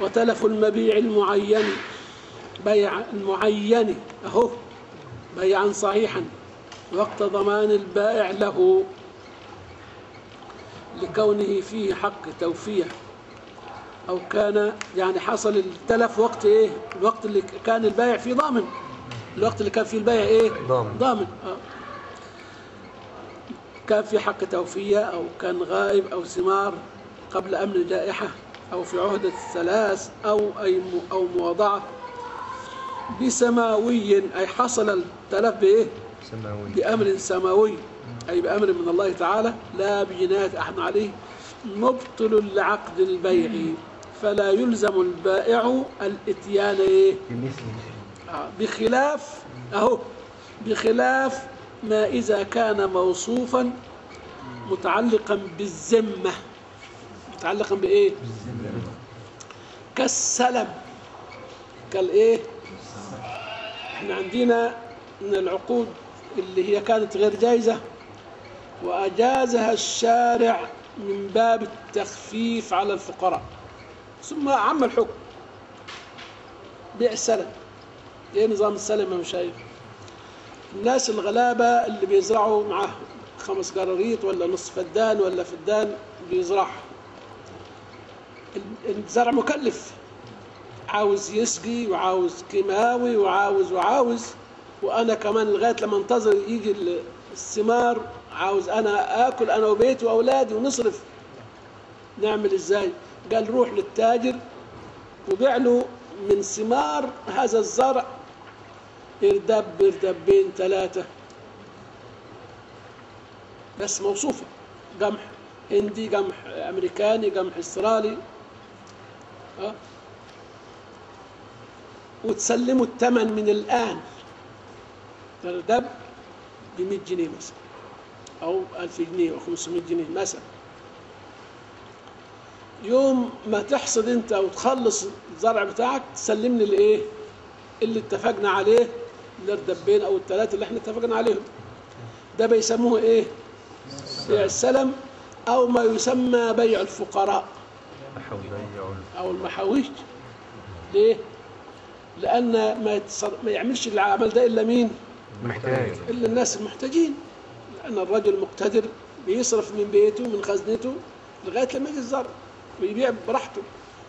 وتلف المبيع المعين. بيع المعين أهو بيعا صحيحا. وقت ضمان البائع له لكونه فيه حق توفيه أو كان يعني حصل التلف وقت إيه؟ الوقت اللي كان البائع فيه ضامن. الوقت اللي كان فيه البائع إيه؟ ضامن. ضامن. آه. كان في حق توفية أو كان غائب أو ثمار قبل أمن الجائحة أو في عهدة الثلاث أو أي أو مواضعة. بسماوي أي حصل التلف بإيه؟ سماوي بأمر سماوي أي بأمر من الله تعالى لا بجناية أحد عليه مبطل لعقد البيع فلا يلزم البائع الإتيان إيه؟ آه، بخلاف أهو بخلاف ما إذا كان موصوفا متعلقا بالذمة متعلقا بإيه؟ كالسلم كالإيه؟ إحنا عندنا من العقود اللي هي كانت غير جائزة وأجازها الشارع من باب التخفيف على الفقراء. ثم عم الحكم. بيع السلم إيه نظام السلم يا مشايخ؟ الناس الغلابة اللي بيزرعوا معاه خمس قراريط ولا نص فدان ولا فدان بيزرعها. ال- الزرع مكلف. عاوز يسقي وعاوز كيماوي وعاوز وعاوز وأنا كمان لغاية لما انتظر يجي ال- الثمار عاوز أنا آكل أنا وبيتي وأولادي ونصرف. نعمل إزاي؟ قال روح للتاجر وبيع له من ثمار هذا الزرع. اردب اردبين ثلاثة. بس موصوفة. قمح هندي قمح أمريكاني قمح استرالي ها؟ وتسلموا الثمن من الآن. الاردب ب 100 جنيه مثلا أو 1000 جنيه أو 500 جنيه مثلا. يوم ما تحصد أنت وتخلص الزرع بتاعك تسلمني الإيه؟ اللي اتفقنا عليه الاردبين أو الثلاثه اللي إحنا اتفقنا عليهم. ده بيسموه إيه؟ بيع السلم أو ما يسمى بيع الفقراء. أو المحاويج ليه؟ لأن ما, يتصر... ما يعملش العمل ده إلا مين؟ محتاج. إلا الناس المحتاجين. لأن الرجل المقتدر بيصرف من بيته من خزنته لغاية لما يجي الزرع ويبيع براحته.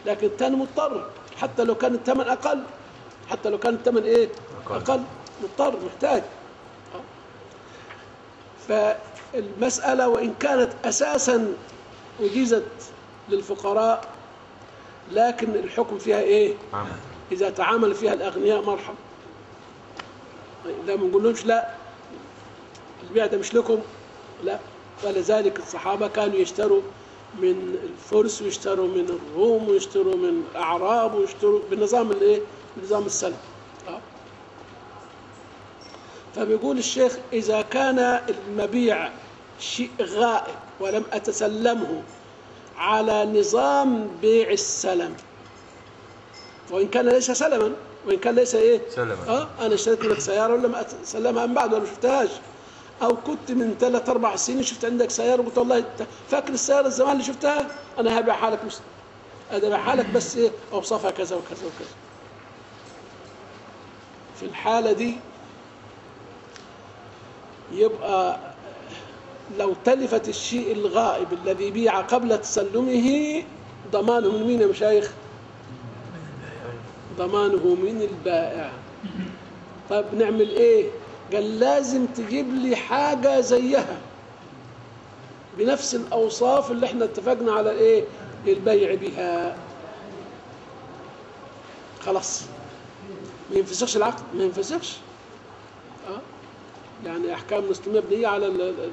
لكن الثاني مضطر. حتى لو كان الثمن أقل. حتى لو كان الثمن إيه؟ أقل. أقل. مضطر محتاج. فالمسألة وإن كانت أساسا أجيزت للفقراء لكن الحكم فيها إيه؟ عمل. إذا تعامل فيها الأغنياء مرحب لا ما نقول لا البيع ده مش لكم لا ولذلك الصحابة كانوا يشتروا من الفرس ويشتروا من الروم ويشتروا من الأعراب ويشتروا بنظام الإيه؟ بنظام السلم آه. فبيقول الشيخ إذا كان المبيع شيء غائب ولم أتسلمه على نظام بيع السلم وإن كان ليس سلما وإن كان ليس إيه؟ سلما. آه أنا اشتريت منك سيارة ولم أسلمها من بعد ولا شفتهاش. أو كنت من ثلاث أربع سنين شفت عندك سيارة وقلت والله فاكر السيارة الزمان اللي شفتها؟ أنا هبيعها لك مش أنا هبيعها لك بس إيه؟ أوصافها كذا وكذا وكذا. في الحالة دي يبقى لو تلفت الشيء الغائب الذي بيع قبل تسلمه ضمانه من مين يا مشايخ؟ ضمانه من البائع. طيب نعمل إيه؟ قال لازم تجيب لي حاجة زيها. بنفس الأوصاف اللي إحنا اتفقنا على إيه؟ البيع بها. خلاص. ما ينفسخش العقد؟ ما ينفسخش. آه. يعني أحكام مسلمه مبنيه على ال- ال-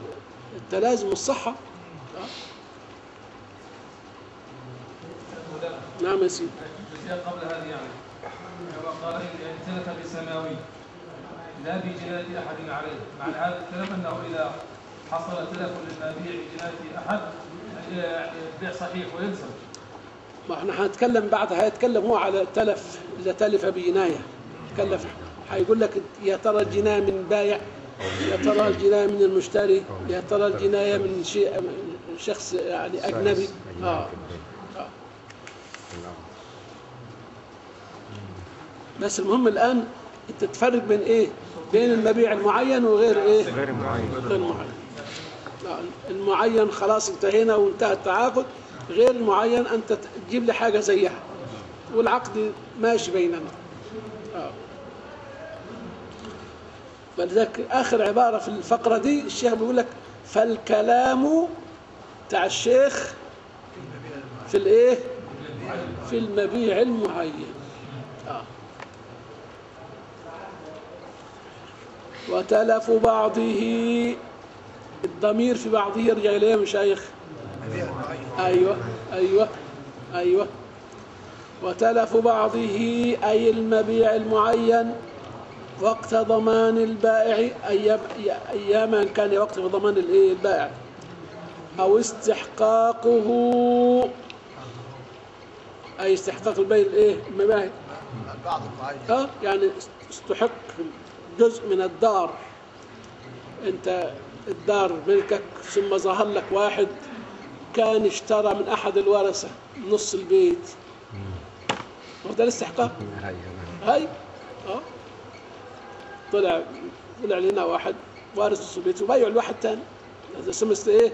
التلازم والصحة. آه. نعم يا سيدي. قبل هذه يعني. إن تلف بسماوي لا بجناية أحد عليه. معنى هذا التلف أنه إذا حصل تلف للمبيع بجناية أحد يعني البيع صحيح ويلزم. ما إحنا هنتكلم بعد هيتكلم هو على التلف إذا تلف بجناية. تكلف. هيقول لك يا ترى الجناية من بايع يا ترى الجناية من المشتري يا ترى الجناية من شيء من شخص يعني أجنبي آه. بس المهم الآن أنت تفرق بين إيه؟ بين المبيع المعين وغير إيه؟ غير معين. غير معين لا، المعين خلاص انتهينا وانتهى التعاقد. غير المعين أنت تجيب لي حاجة زيها. والعقد ماشي بيننا. آه. ولذلك آخر عبارة في الفقرة دي الشيخ بيقول لك فالكلام بتاع الشيخ في الإيه؟ في المبيع المعين. وتلف بعضه الضمير في بعضه يرجع إليه يا مشايخ. أيوه أيوه أيوه. وتلف بعضه أي المبيع المعين وقت ضمان البائع أيام أياما كان وقت ضمان البائع. أو استحقاقه. أي استحقاق البيع الإيه؟ المبيع بعض المعين آه يعني استحق. جزء من الدار. انت الدار ملكك ثم ظهر لك واحد كان اشترى من أحد الورثة نص البيت. وده الاستحقاق هاي. آه. طلع طلع لنا واحد وارث نص البيت وبايع لواحد تاني. هذا يسمى إيه؟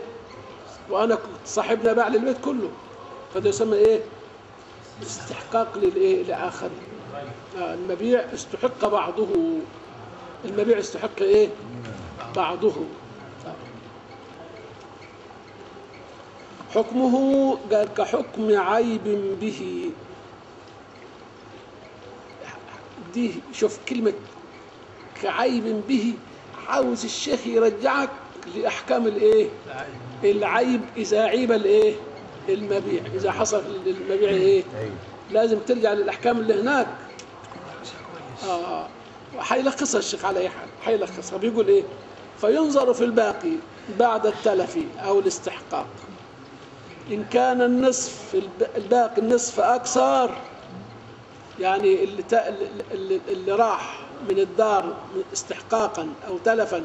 وأنا صاحبنا باع للبيت كله. فده يسمى إيه؟ استحقاق للإيه؟ لآخر. آه المبيع استحق بعضه. المبيع استحق إيه؟ بعضه. حكمه قال كحكم عيب به. دي شوف كلمة كعيب به. عاوز الشيخ يرجعك لأحكام الإيه؟ العيب. إذا عيب الإيه؟ المبيع. إذا حصل المبيع إيه؟ لازم ترجع للأحكام اللي هناك. آه. حيلخصها الشيخ على أي حال حيلخصها. بيقول إيه؟ فينظر في الباقي بعد التلف أو الاستحقاق. إن كان النصف الب- الباقي النصف أكثر يعني اللي, اللي, اللي راح من الدار استحقاقا أو تلفا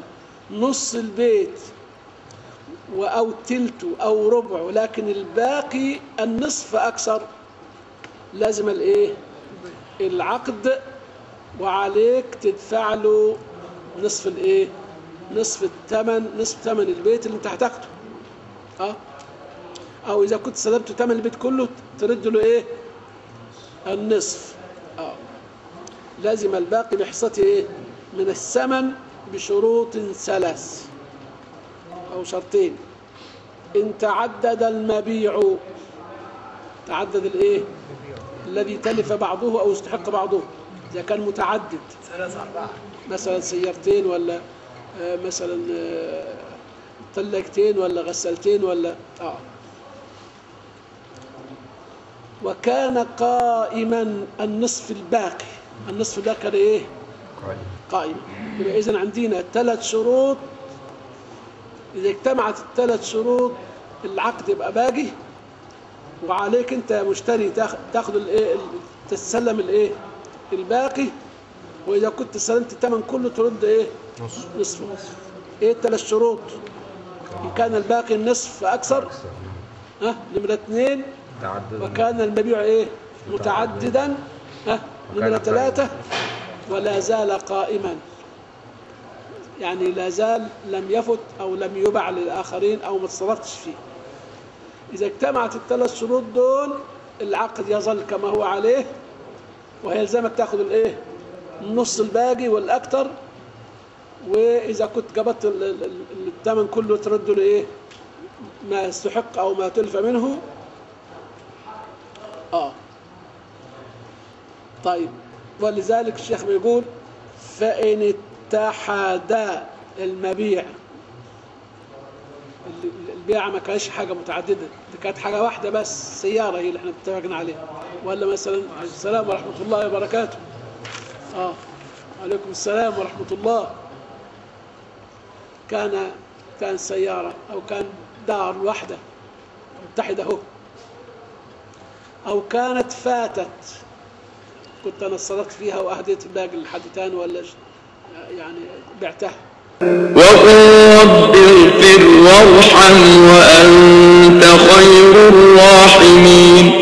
نص البيت و- أو تلته أو ربعه لكن الباقي النصف أكثر لازم الإيه؟ العقد وعليك تدفع له نصف الإيه؟ نصف الثمن نصف ثمن البيت اللي انت هتاخده آه؟ أو اذا كنت سلمت ثمن البيت كله ترد له إيه؟ النصف. آه. لازم الباقي بحصته إيه؟ من الثمن بشروط ثلاث. أو شرطين. إن تعدد المبيع تعدد الايه؟ الذي تلف بعضه أو استحق بعضه. إذا كان متعدد ثلاثة أربعة مثلا سيارتين ولا آه، مثلا آه، ثلاجتين ولا غسالتين ولا آه. وكان قائما النصف الباقي. النصف الباقي كان إيه؟ قائم. يبقى اذا عندنا ثلاث شروط. إذا اجتمعت الثلاث شروط العقد يبقى باقي. وعليك أنت يا مشتري تاخ- تاخد الإيه ال- تسلم الإيه؟ الباقي وإذا كنت سلمت الثمن كله ترد إيه؟ نصف. إيه الثلاث شروط؟ إن كان الباقي النصف فاكثر ها؟ نمرة اثنين. وكان المبيع إيه؟ متعددا. ها؟ نمرة ثلاثة. ولا زال قائما. يعني لا زال لم يفت أو لم يبع للآخرين أو ما تصرفتش فيه. إذا اجتمعت الثلاث شروط دول العقد يظل كما هو عليه. ويلزمك تاخذ الايه النص الباقي والاكثر وإذا كنت قبضت ال- ال- ال- الثمن كله ترد له إيه ما يستحق أو ما تلف منه. آه. طيب. ولذلك الشيخ بيقول فإن اتحد المبيع ال- البيعة ما كانش حاجة متعددة. دي كانت حاجة واحدة بس سيارة هي اللي إحنا اتفقنا عليها. ولا مثلا السلام ورحمة الله وبركاته. آه عليكم السلام ورحمة الله. كان كان سيارة أو كان دار واحدة متحدة هو. أو كانت فاتت. كنت أنا صرفت فيها وأهديت الباقي لحد تاني ولا يعني بعتها. وقل رب اغفر وارحم وأنت خير الراحمين.